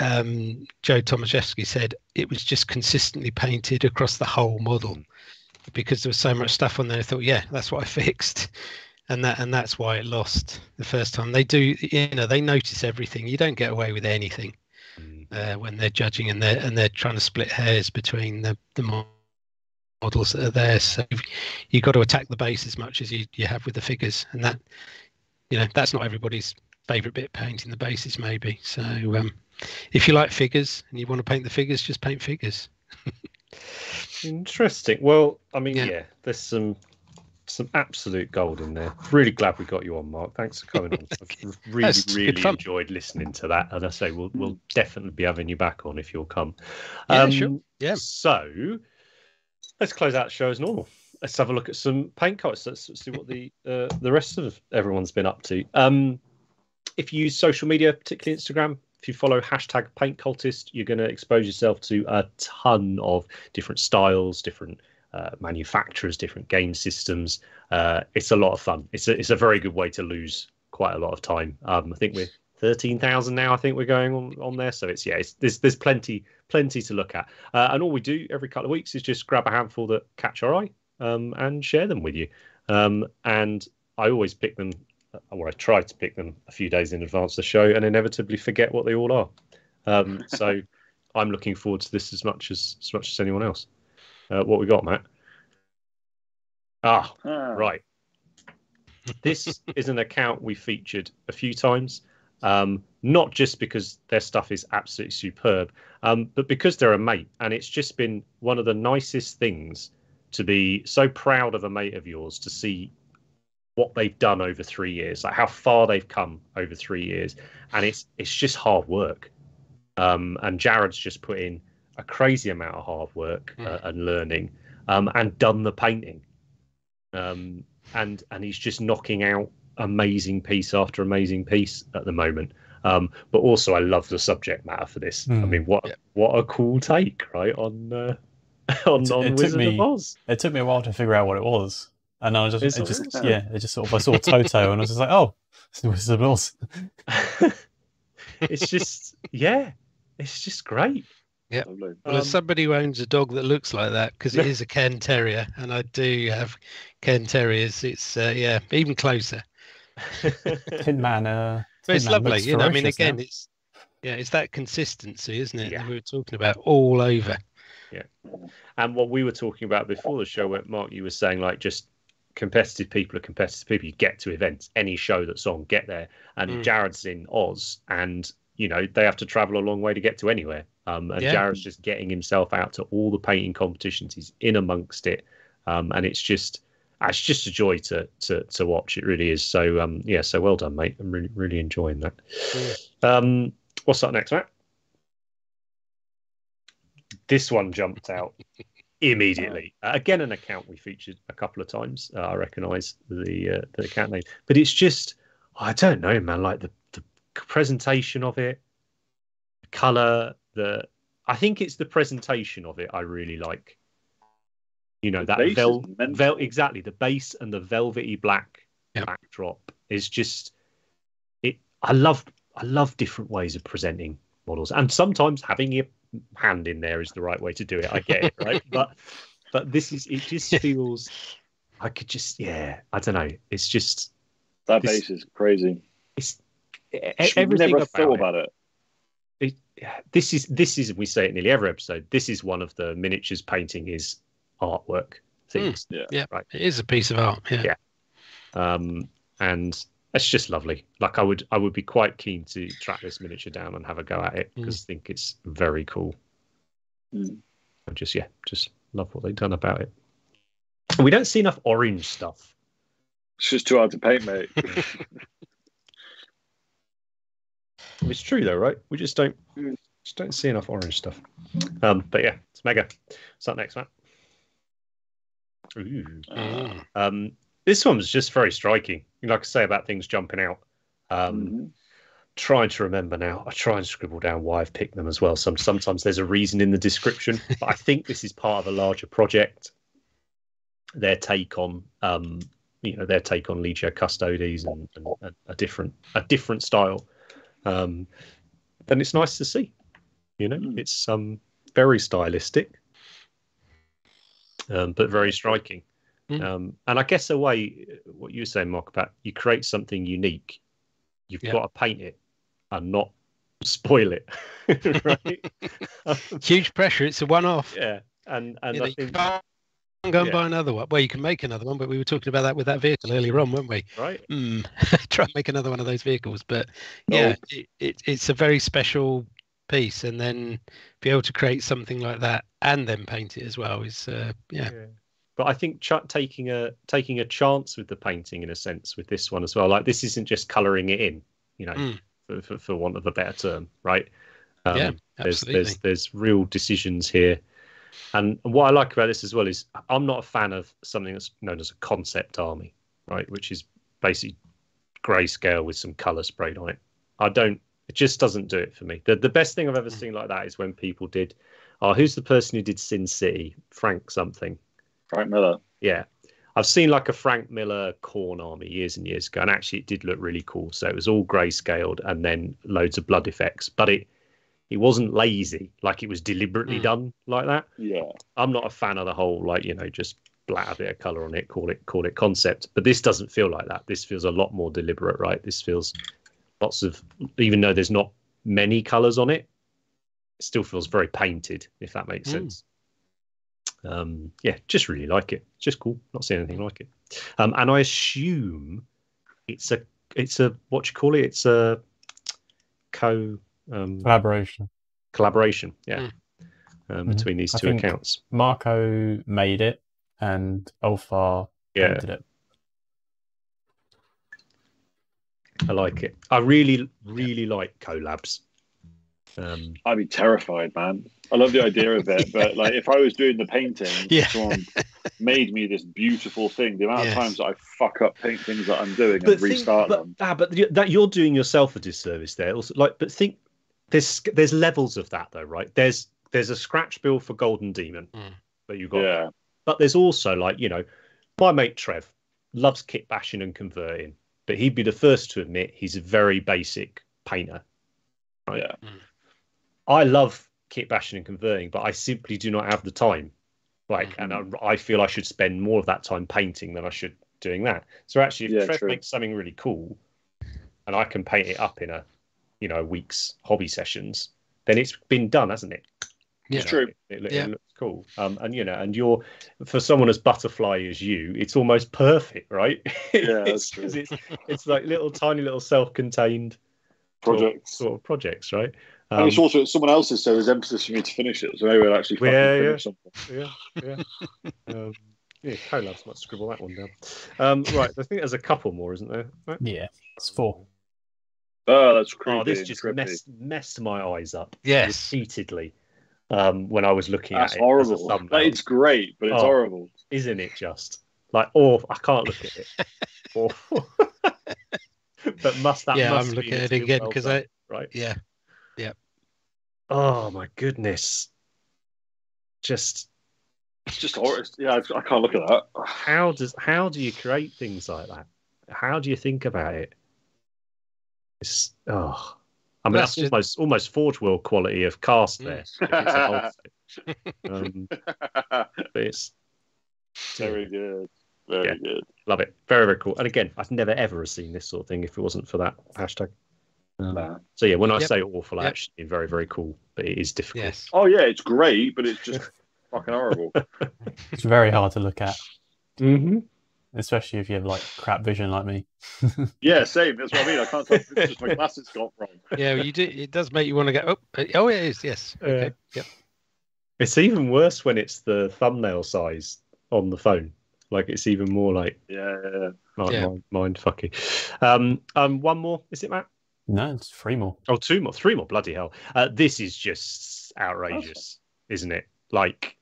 um, Joe Tomaszewski said it was just consistently painted across the whole model because there was so much stuff on there. I thought, yeah, that's what I fixed, and that and that's why it lost the first time. They do, you know, they notice everything. You don't get away with anything Mm. uh, when they're judging and they're and they're trying to split hairs between the the models that are there. So you've got to attack the base as much as you you have with the figures, and that you know that's not everybody's favorite bit painting the bases maybe so um if you like figures and you want to paint the figures just paint figures Interesting. Well, I mean, Yeah. yeah. there's some some absolute gold in there. Really glad we got you on, Mark. Thanks for coming on. I've really, That's really enjoyed listening to that. And I say we'll we'll definitely be having you back on if you'll come. Yeah, sure. Yeah. So let's close out the show as normal. Let's have a look at some paint cards. Let's see what the uh, the rest of everyone's been up to. Um, if you use social media, particularly Instagram, if you follow hashtag paint cultist, you're going to expose yourself to a ton of different styles, different uh, manufacturers, different game systems. Uh, it's a lot of fun. It's a, it's a very good way to lose quite a lot of time. Um, I think we're thirteen thousand now. I think we're going on, on there. So it's yeah, it's, there's there's plenty plenty to look at. Uh, and all we do every couple of weeks is just grab a handful that catch our eye um, and share them with you. Um, and I always pick them, or I try to pick them a few days in advance of the show, and inevitably forget what they all are. Um, so I'm looking forward to this as much as as much as anyone else. Uh, what we got, Matt? Ah, Ah, right. This is an account we featured a few times, um, not just because their stuff is absolutely superb, um, but because they're a mate. And it's just been one of the nicest things to be so proud of a mate of yours to see what they've done over three years, like how far they've come over three years. And it's it's just hard work. Um, and Jared's just put in a crazy amount of hard work uh, and learning um, and done the painting um, and and he's just knocking out amazing piece after amazing piece at the moment. Um, but also, I love the subject matter for this. I Hmm. mean, what Yeah. what a cool take, right on uh, on, It- on it took Wizard me- of Oz. It took me a while to figure out what it was, and I was just, it it? just yeah, it just sort of I saw Toto, and I was just like, oh, it's Wizard of Oz. it's just yeah, it's just great. Yeah. well as Um, somebody who owns a dog that looks like that because it is a cairn terrier and i do have cairn terriers it's uh, yeah even closer Tin Man. Uh, but it's Man lovely you know i mean again now. it's yeah it's that consistency isn't it Yeah. that we were talking about all over Yeah, And what we were talking about before the show, where Mark, you were saying like just competitive people are competitive people. You get to events, any show that's on, get there. And Mm. Jared's in Oz, and you know they have to travel a long way to get to anywhere. Um, and Yeah. Jared's just getting himself out to all the painting competitions. He's in amongst it, um, and it's just it's just a joy to to to watch. It really is. So um, yeah, so well done, mate. I'm really really enjoying that. Um, what's up next, Matt? This one jumped out immediately. Uh, again, an account we featured a couple of times. Uh, I recognise the uh, the account name, but it's just I don't know, man. Like the the presentation of it, the color, the I think it's the presentation of it I really like. You know The that base vel, vel exactly the base and the velvety black Yep. backdrop is just it. I love I love different ways of presenting models, and sometimes having your hand in there is the right way to do it. I get it, right? But but this is it. Just feels I could just yeah. I don't know. It's just That This- base is crazy. it's everything never about, thought it. about it. it- This is this is we say it nearly every episode. This is one of the miniatures painting is artwork things. yeah Right. it is a piece of art yeah, Yeah. um, and it's just lovely. Like I would, I would be quite keen to track this miniature down and have a go at it because I think it's very cool. Mm. I just, yeah, just love what they've done about it. And we don't see enough orange stuff. It's just too hard to paint, mate. It's true though, right? We just don't, Mm. just don't see enough orange stuff. Um, but yeah, it's mega. What's up next, Matt? Ooh. Mm. Um, this one was just very striking. Like I say about things jumping out. Um, Mhm. Trying to remember now. I try and scribble down why I've picked them as well. Some sometimes there's a reason in the description, but I think this is part of a larger project. Their take on, um, you know, their take on Legio Custodes and, and a, a different a different style. Um, and it's nice to see. You know, Mm. it's um very stylistic, um, but very striking. Mm. Um, and I guess the way what you were saying, Mark, about you create something unique, you've Yeah. got to paint it and not spoil it. Huge pressure. It's a one-off. yeah, and and I think can't go and yeah. buy another one. Well, you can make another one, but we were talking about that with that vehicle earlier on, weren't we? right, Hmm. Try and make another one of those vehicles, but yeah, it, it, it's a very special piece, and then be able to create something like that and then paint it as well is uh, yeah. But I think ch- taking a taking a chance with the painting in a sense with this one as well. Like this isn't just colouring it in, you know, Mm. for, for, for want of a better term, right? Um, Yeah, there's, absolutely. there's there's real decisions here, and what I like about this as well is I'm not a fan of something that's known as a concept army, right? Which is basically grayscale with some colour sprayed on it. I don't. It just doesn't do it for me. The the best thing I've ever Mm. seen like that is when people did. Oh, who's the person who did Sin City? Frank something. Frank Miller. Yeah. I've seen like a Frank Miller Khorne army years and years ago, and actually it did look really cool. So it was all grayscaled and then loads of blood effects, but it it wasn't lazy, like it was deliberately Mm. done like that. Yeah. I'm not a fan of the whole like, you know, just blat a bit of colour on it, call it call it concept. But this doesn't feel like that. This feels a lot more deliberate, right? This feels lots of even though there's not many colours on it, it still feels very painted, if that makes Mm. sense um yeah just really like it just cool not seeing anything like it um and i assume it's a it's a what you call it it's a co um Collaboration. collaboration yeah Mm. um, Mhm. between these I two accounts Marco made it and Olthar yeah painted it. I like it i really really like collabs um I'd be terrified, man. I love the idea of it, but like if I was doing the painting, Yeah. someone made me this beautiful thing. The amount Yes. of times that I fuck up paint things that I'm doing but and restart think, them. but, ah, but you- that you're doing yourself a disservice there also like but think there's there's levels of that though right there's there's a scratch build for golden demon Mm. that you've got Yeah. But there's also like, you know, my mate Trev loves kit bashing and converting, but he'd be the first to admit he's a very basic painter. Right? Yeah. Mm. I love kit bashing and converting, but I simply do not have the time. Like, and mm-hmm. I, I feel I should spend more of that time painting than I should doing that. So actually, if Yeah, Trev true. makes something really cool, and I can paint it up in a, you know, week's hobby sessions, then it's been done, hasn't it? Yeah. True. It, it, Yeah. it looks cool. Um, and you know, and you're for someone as butterfly as you, it's almost perfect, right? Yeah, that's it's, true. 'cause it's it's like little tiny little self-contained sort of- Projects. sort of projects, right? and it's Um, also someone else's, so there's emphasis for me to finish it. So maybe I'll actually fucking Yeah, yeah. finish something. yeah, yeah. um, yeah, collabs might scribble that one down. Um, right, I think there's a couple more, isn't there? Right? Yeah, it's four. Oh, that's creepy. Oh, this just trippy. messed messed my eyes up Yes. repeatedly um, when I was looking That's at it. as horrible. thumbnail. Like, it's great, but it's Oh. horrible. isn't it just like oh I can't look at it. Awful. but must that yeah, must I'm mean looking at it again because done, I right. yeah Yeah. Oh my goodness. Just It's just horrible. Yeah, I, I can't look at that. how does how do you create things like that? How do you think about it? It's oh I mean That's that's, just- almost almost Forge World quality of cast Mm. there. if it's a whole set. um, but it's Very good. Very Yeah. good. love it. Very, very cool. And again, I've never ever seen this sort of thing if it wasn't for that hashtag. Um, So yeah, when I Yep. say awful, I Yep. actually mean very, very cool, but it is difficult. yes Oh yeah, it's great, but it's just fucking horrible. It's very hard to look at, Mm-hmm. Especially if you have like crap vision like me. Yeah, same. That's what I mean. I can't tell if just my glasses got wrong. yeah you do it does make you want to go oh oh it is yes okay yep It's even worse when it's the thumbnail size on the phone. Like it's even more like, Yeah, yeah, yeah. like Yeah. mind, mind fucking. Um, um, one more is it, Matt? No, it's three more. Oh, two more, three more. Bloody hell! Uh, this is just outrageous, isn't it? Like,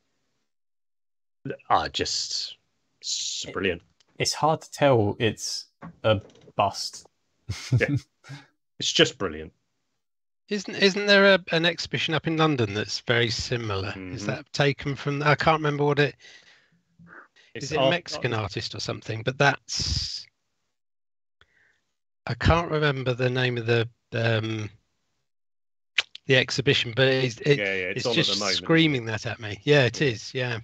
I just It's brilliant. It's hard to tell it's a bust. It's just brilliant. Isn't isn't there a, an exhibition up in London that's very similar? Is Mhm. that taken from? I can't remember what it It's is. It a art- Mexican artist or something? But that's I can't remember the name of the um, the exhibition, but it's it, yeah, yeah, it's, it's, just at the moment. isn't it? screaming that at me. Yeah, it is. Yeah.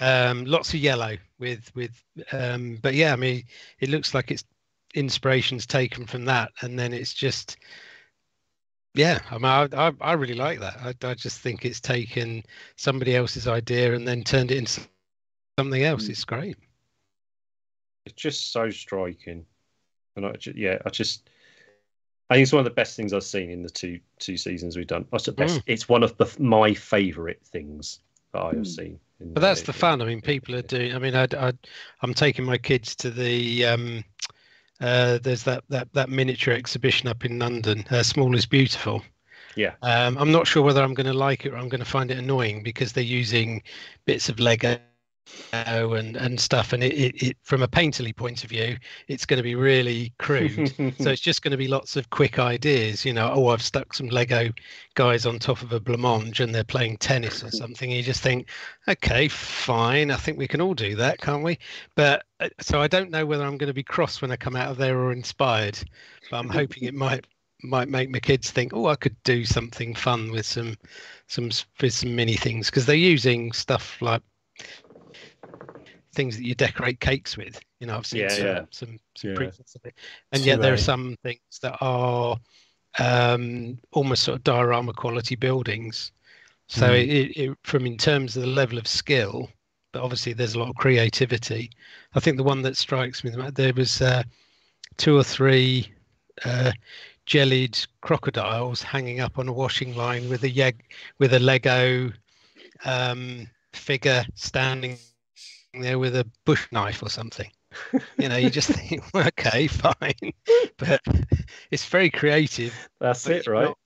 Um, lots of yellow with with, um, but yeah, I mean, it looks like it's inspirations taken from that, and then it's just, yeah. I mean, I I, I really like that. I, I just think it's taken somebody else's idea and then turned it into something else. Mm. It's great. It's just so striking, and I just, yeah, I just. I think it's one of the best things I've seen in the two two seasons we've done. That's the best. Mm. It's one of the my favourite things that I have Mm. seen. But that's the- fun. I mean, people are doing. I mean, I, I I'm taking my kids to the. Um, uh, there's that, that that miniature exhibition up in London. Uh, Small is beautiful. Yeah. Um, I'm not sure whether I'm going to like it or I'm going to find it annoying because they're using bits of Lego and and stuff, and it, it, it from a painterly point of view, it's going to be really crude. so it's just going to be lots of quick ideas you know oh i've stuck some lego guys on top of a blancmange and they're playing tennis or something you just think okay fine i think we can all do that can't we but uh, so i don't know whether i'm going to be cross when i come out of there or inspired but i'm hoping it might might make my kids think oh i could do something fun with some some with some mini things because they're using stuff like things that you decorate cakes with you know i've seen Yeah, some, yeah. some, some Yeah. prints of it and yet To there are some things that are um, almost sort of diorama quality buildings. So Mm. it, it, it, from in terms of the level of skill, but obviously there's a lot of creativity. I think the one that strikes me, there was uh, two or three uh, jellied crocodiles hanging up on a washing line with a yeg, with a Lego um, figure standing there with a bush knife or something. You know, you just think, well, okay, fine, but it's very creative. That's it, right? not-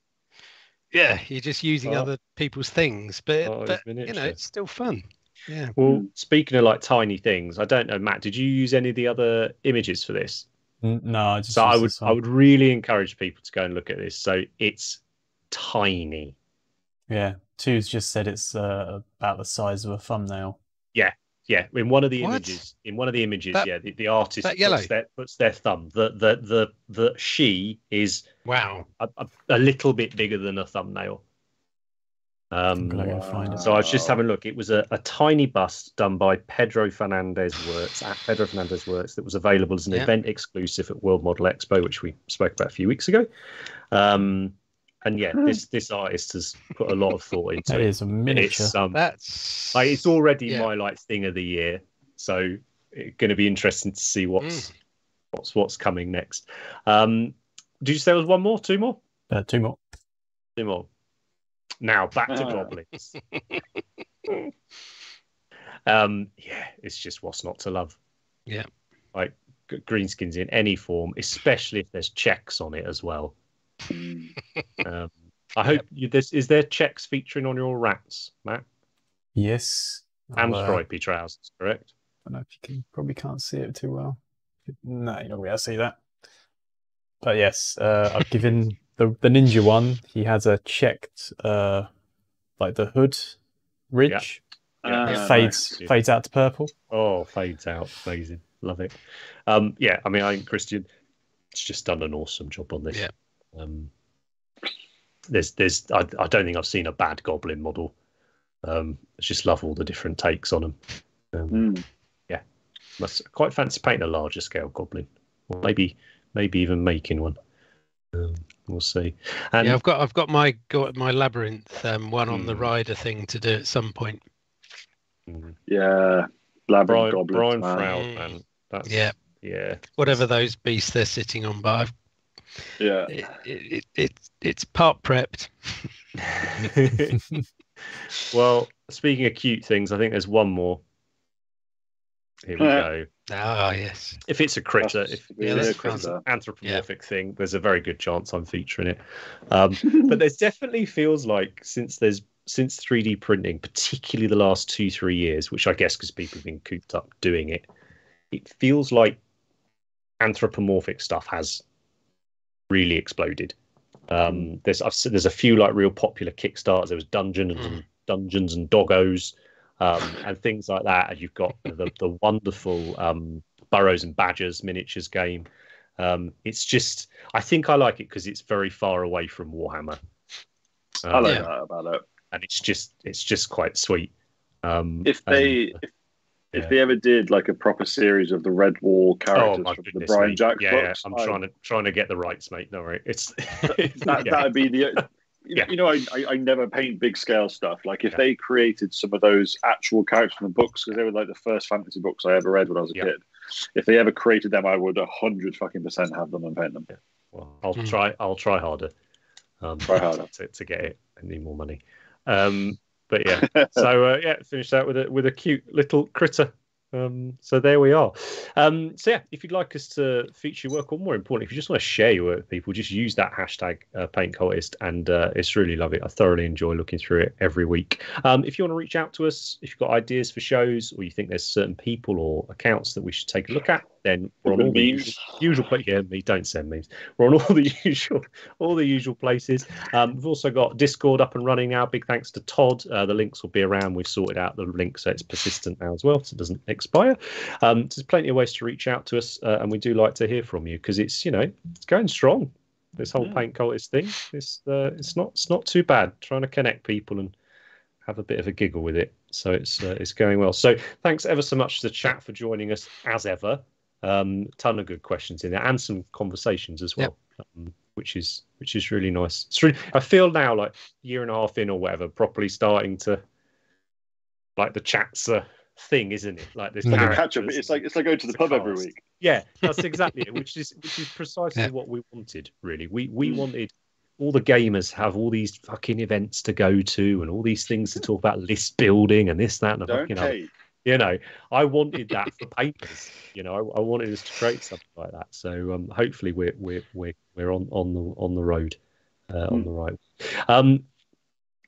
yeah, you're just using Well, other people's things, but oh, but you know, it's still fun. Yeah. Well, speaking of like tiny things, I don't know, Matt. Did you use any of the other images for this? No, I just So I would I would really encourage people to go and look at this. So it's tiny. Yeah, two's just said it's uh, about the size of a thumbnail. Yeah, in one of the What? images, in one of the images, That- yeah, the, the artist that yellow? puts their puts their thumb. The the the the she is Wow. a, a, a little bit bigger than a thumbnail. I'm Um, gonna go find it. so I was just having a look. It was a, a tiny bust done by Pedro Fernandez Works at Pedro Fernandez Works that was available as an Yeah. event exclusive at World Model Expo, which we spoke about a few weeks ago. Um, and yeah, this this artist has put a lot of thought into That it. is a miniature. It's um, That's like, it's already yeah. my like thing of the year, so it's going to be interesting to see what's what's what's coming next. Um, did you say there was one more, two more, Uh, two more. two more? Now back to Ah. goblins. um, yeah, it's just what's not to love. Yeah. like g- greenskins in any form, especially if there's checks on it as well. Um, I hope you, this is there checks featuring on your rats, Matt, Yes. and I'll, uh, stripy trousers, correct? I don't know if you can probably can't see it too well. No, you're not gonna be able to see that. But yes, uh, I've given the the ninja one. He has a checked, uh, like the hood ridge. Yeah. Ah, It fades nice. fades out to purple. Oh, fades out, amazing, love it. Um, yeah, I mean, I think Christian, it's just done an awesome job on this. Yeah. Um, there's, there's, I, I don't think I've seen a bad goblin model. Um, I just love all the different takes on them. Um, Mm. must quite fancy painting a larger scale goblin, or maybe, maybe even making one. Um, we'll see. And yeah, I've got I've got my got my labyrinth um, one on the Hmm. rider thing to do at some point. mm, Yeah. Labyrinth Brian, goblins. Brian man. Froud, Mm. man, that's Yeah, yeah. whatever those beasts they're sitting on, but I've, Yeah. it, it, it, it's it's part prepped. well, speaking of cute things, I think there's one more. Here we Yeah. go. Ah, yes. If it's a critter, That's- if, yeah, if that's it's critter. an anthropomorphic thing, there's a very good chance I'm featuring it. Um, but there's definitely feels like since there's since 3D printing, particularly the last two three years, which I guess because people have been cooped up doing it, it feels like anthropomorphic stuff has really exploded. Um, there's I've, there's a few like real popular Kickstarters. There was Dungeons Mm. and Dungeons and Doggos, um, and things like that. And you've got the the wonderful um, Burrows and Badgers miniatures game. Um, it's just I think I like it because it's very far away from Warhammer. I Um, like Yeah. that about it. and it's just it's just quite sweet. Um, If they if, if yeah. they ever did like a proper series of the Redwall characters oh my from the Brian mate. Jack yeah, yeah, I'm I- trying to trying to get the rights, mate. No worry, it's that yeah. that'd be the Yeah. you know I, I I never paint big scale stuff like if Yeah. they created some of those actual characters from the books because they were like the first fantasy books I ever read when I was a Yeah. kid if they ever created them I would a hundred fucking percent have them and paint them Well, I'll Mm. try. I'll try harder. Um, Try harder. to, to get it. I need more money. Um, but yeah. so uh, yeah, finish that with a with a cute little critter. Um, so there we are. Um, so yeah, if you'd like us to feature your work, or more important, if you just want to share your work with people, just use that hashtag uh, Paint Cultist, and uh, it's really lovely. I thoroughly enjoy looking through it every week. Um, if you want to reach out to us, if you've got ideas for shows, or you think there's certain people or accounts that we should take a look at, then we're on all the Memes. usual, usual Yeah, me don't send memes. We're on all the usual all the usual places. Um, we've also got Discord up and running now. Big thanks to Todd. Uh, the links will be around. We've sorted out the link so it's persistent now as well, so it doesn't expire. Um, there's plenty of ways to reach out to us, uh, and we do like to hear from you because it's you know it's going strong. This whole Yeah. paint cultist thing, it's uh, it's not it's not too bad. Trying to connect people and have a bit of a giggle with it. So it's uh, it's going well. So thanks ever so much to the chat for joining us as ever. Um, ton of good questions in there and some conversations as well, um, which is which is really nice. It's really, I feel now like year and a half in or whatever, properly starting to like the chats thing, isn't it? Like this like a catch up it's like it's like going to the pub every week yeah, that's exactly it. Which is which is precisely Yeah. what we wanted. Really, we we Mm. wanted all the gamers have all these fucking events to go to and all these things to talk about list building and this that and the don't fucking hate You know, I wanted that for painters. You know, I, I wanted us to create something like that. So um, hopefully we're we're we're we're on on the on the road, uh, on Mm. the right. Um,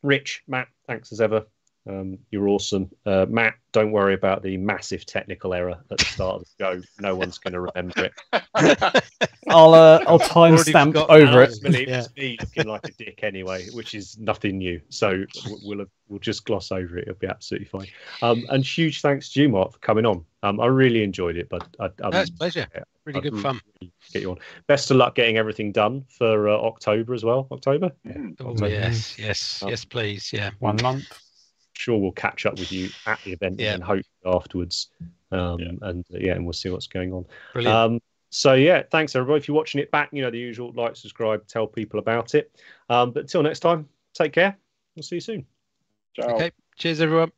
Rich, Matt, thanks as ever. Um, you're awesome, uh, Matt. Don't worry about the massive technical error at the start of the show. No one's going to remember it. I'll uh, I'll Already timestamp over how it. Believe Yeah. it's me looking like a dick anyway, which is nothing new. So we'll we'll just gloss over it. It'll be absolutely fine. Um, and huge thanks to you, Mark, for coming on. Um, I really enjoyed it, but I, I, No, it's a pleasure. yeah, Really I'd good really fun. Get you on. Best of luck getting everything done for uh, October as well. October. Yeah. Mhm. Oh, October. yes, yes, Oh. yes, please. Yeah. One month. Sure, we'll catch up with you at the event Yeah. and hope afterwards. Um, Yeah. and uh, yeah, and we'll see what's going on. Brilliant. Um, so yeah, thanks everybody. If you're watching it back, you know the usual: like, subscribe, tell people about it. Um, but until next time, take care. We'll see you soon. Ciao. okay. Cheers, everyone.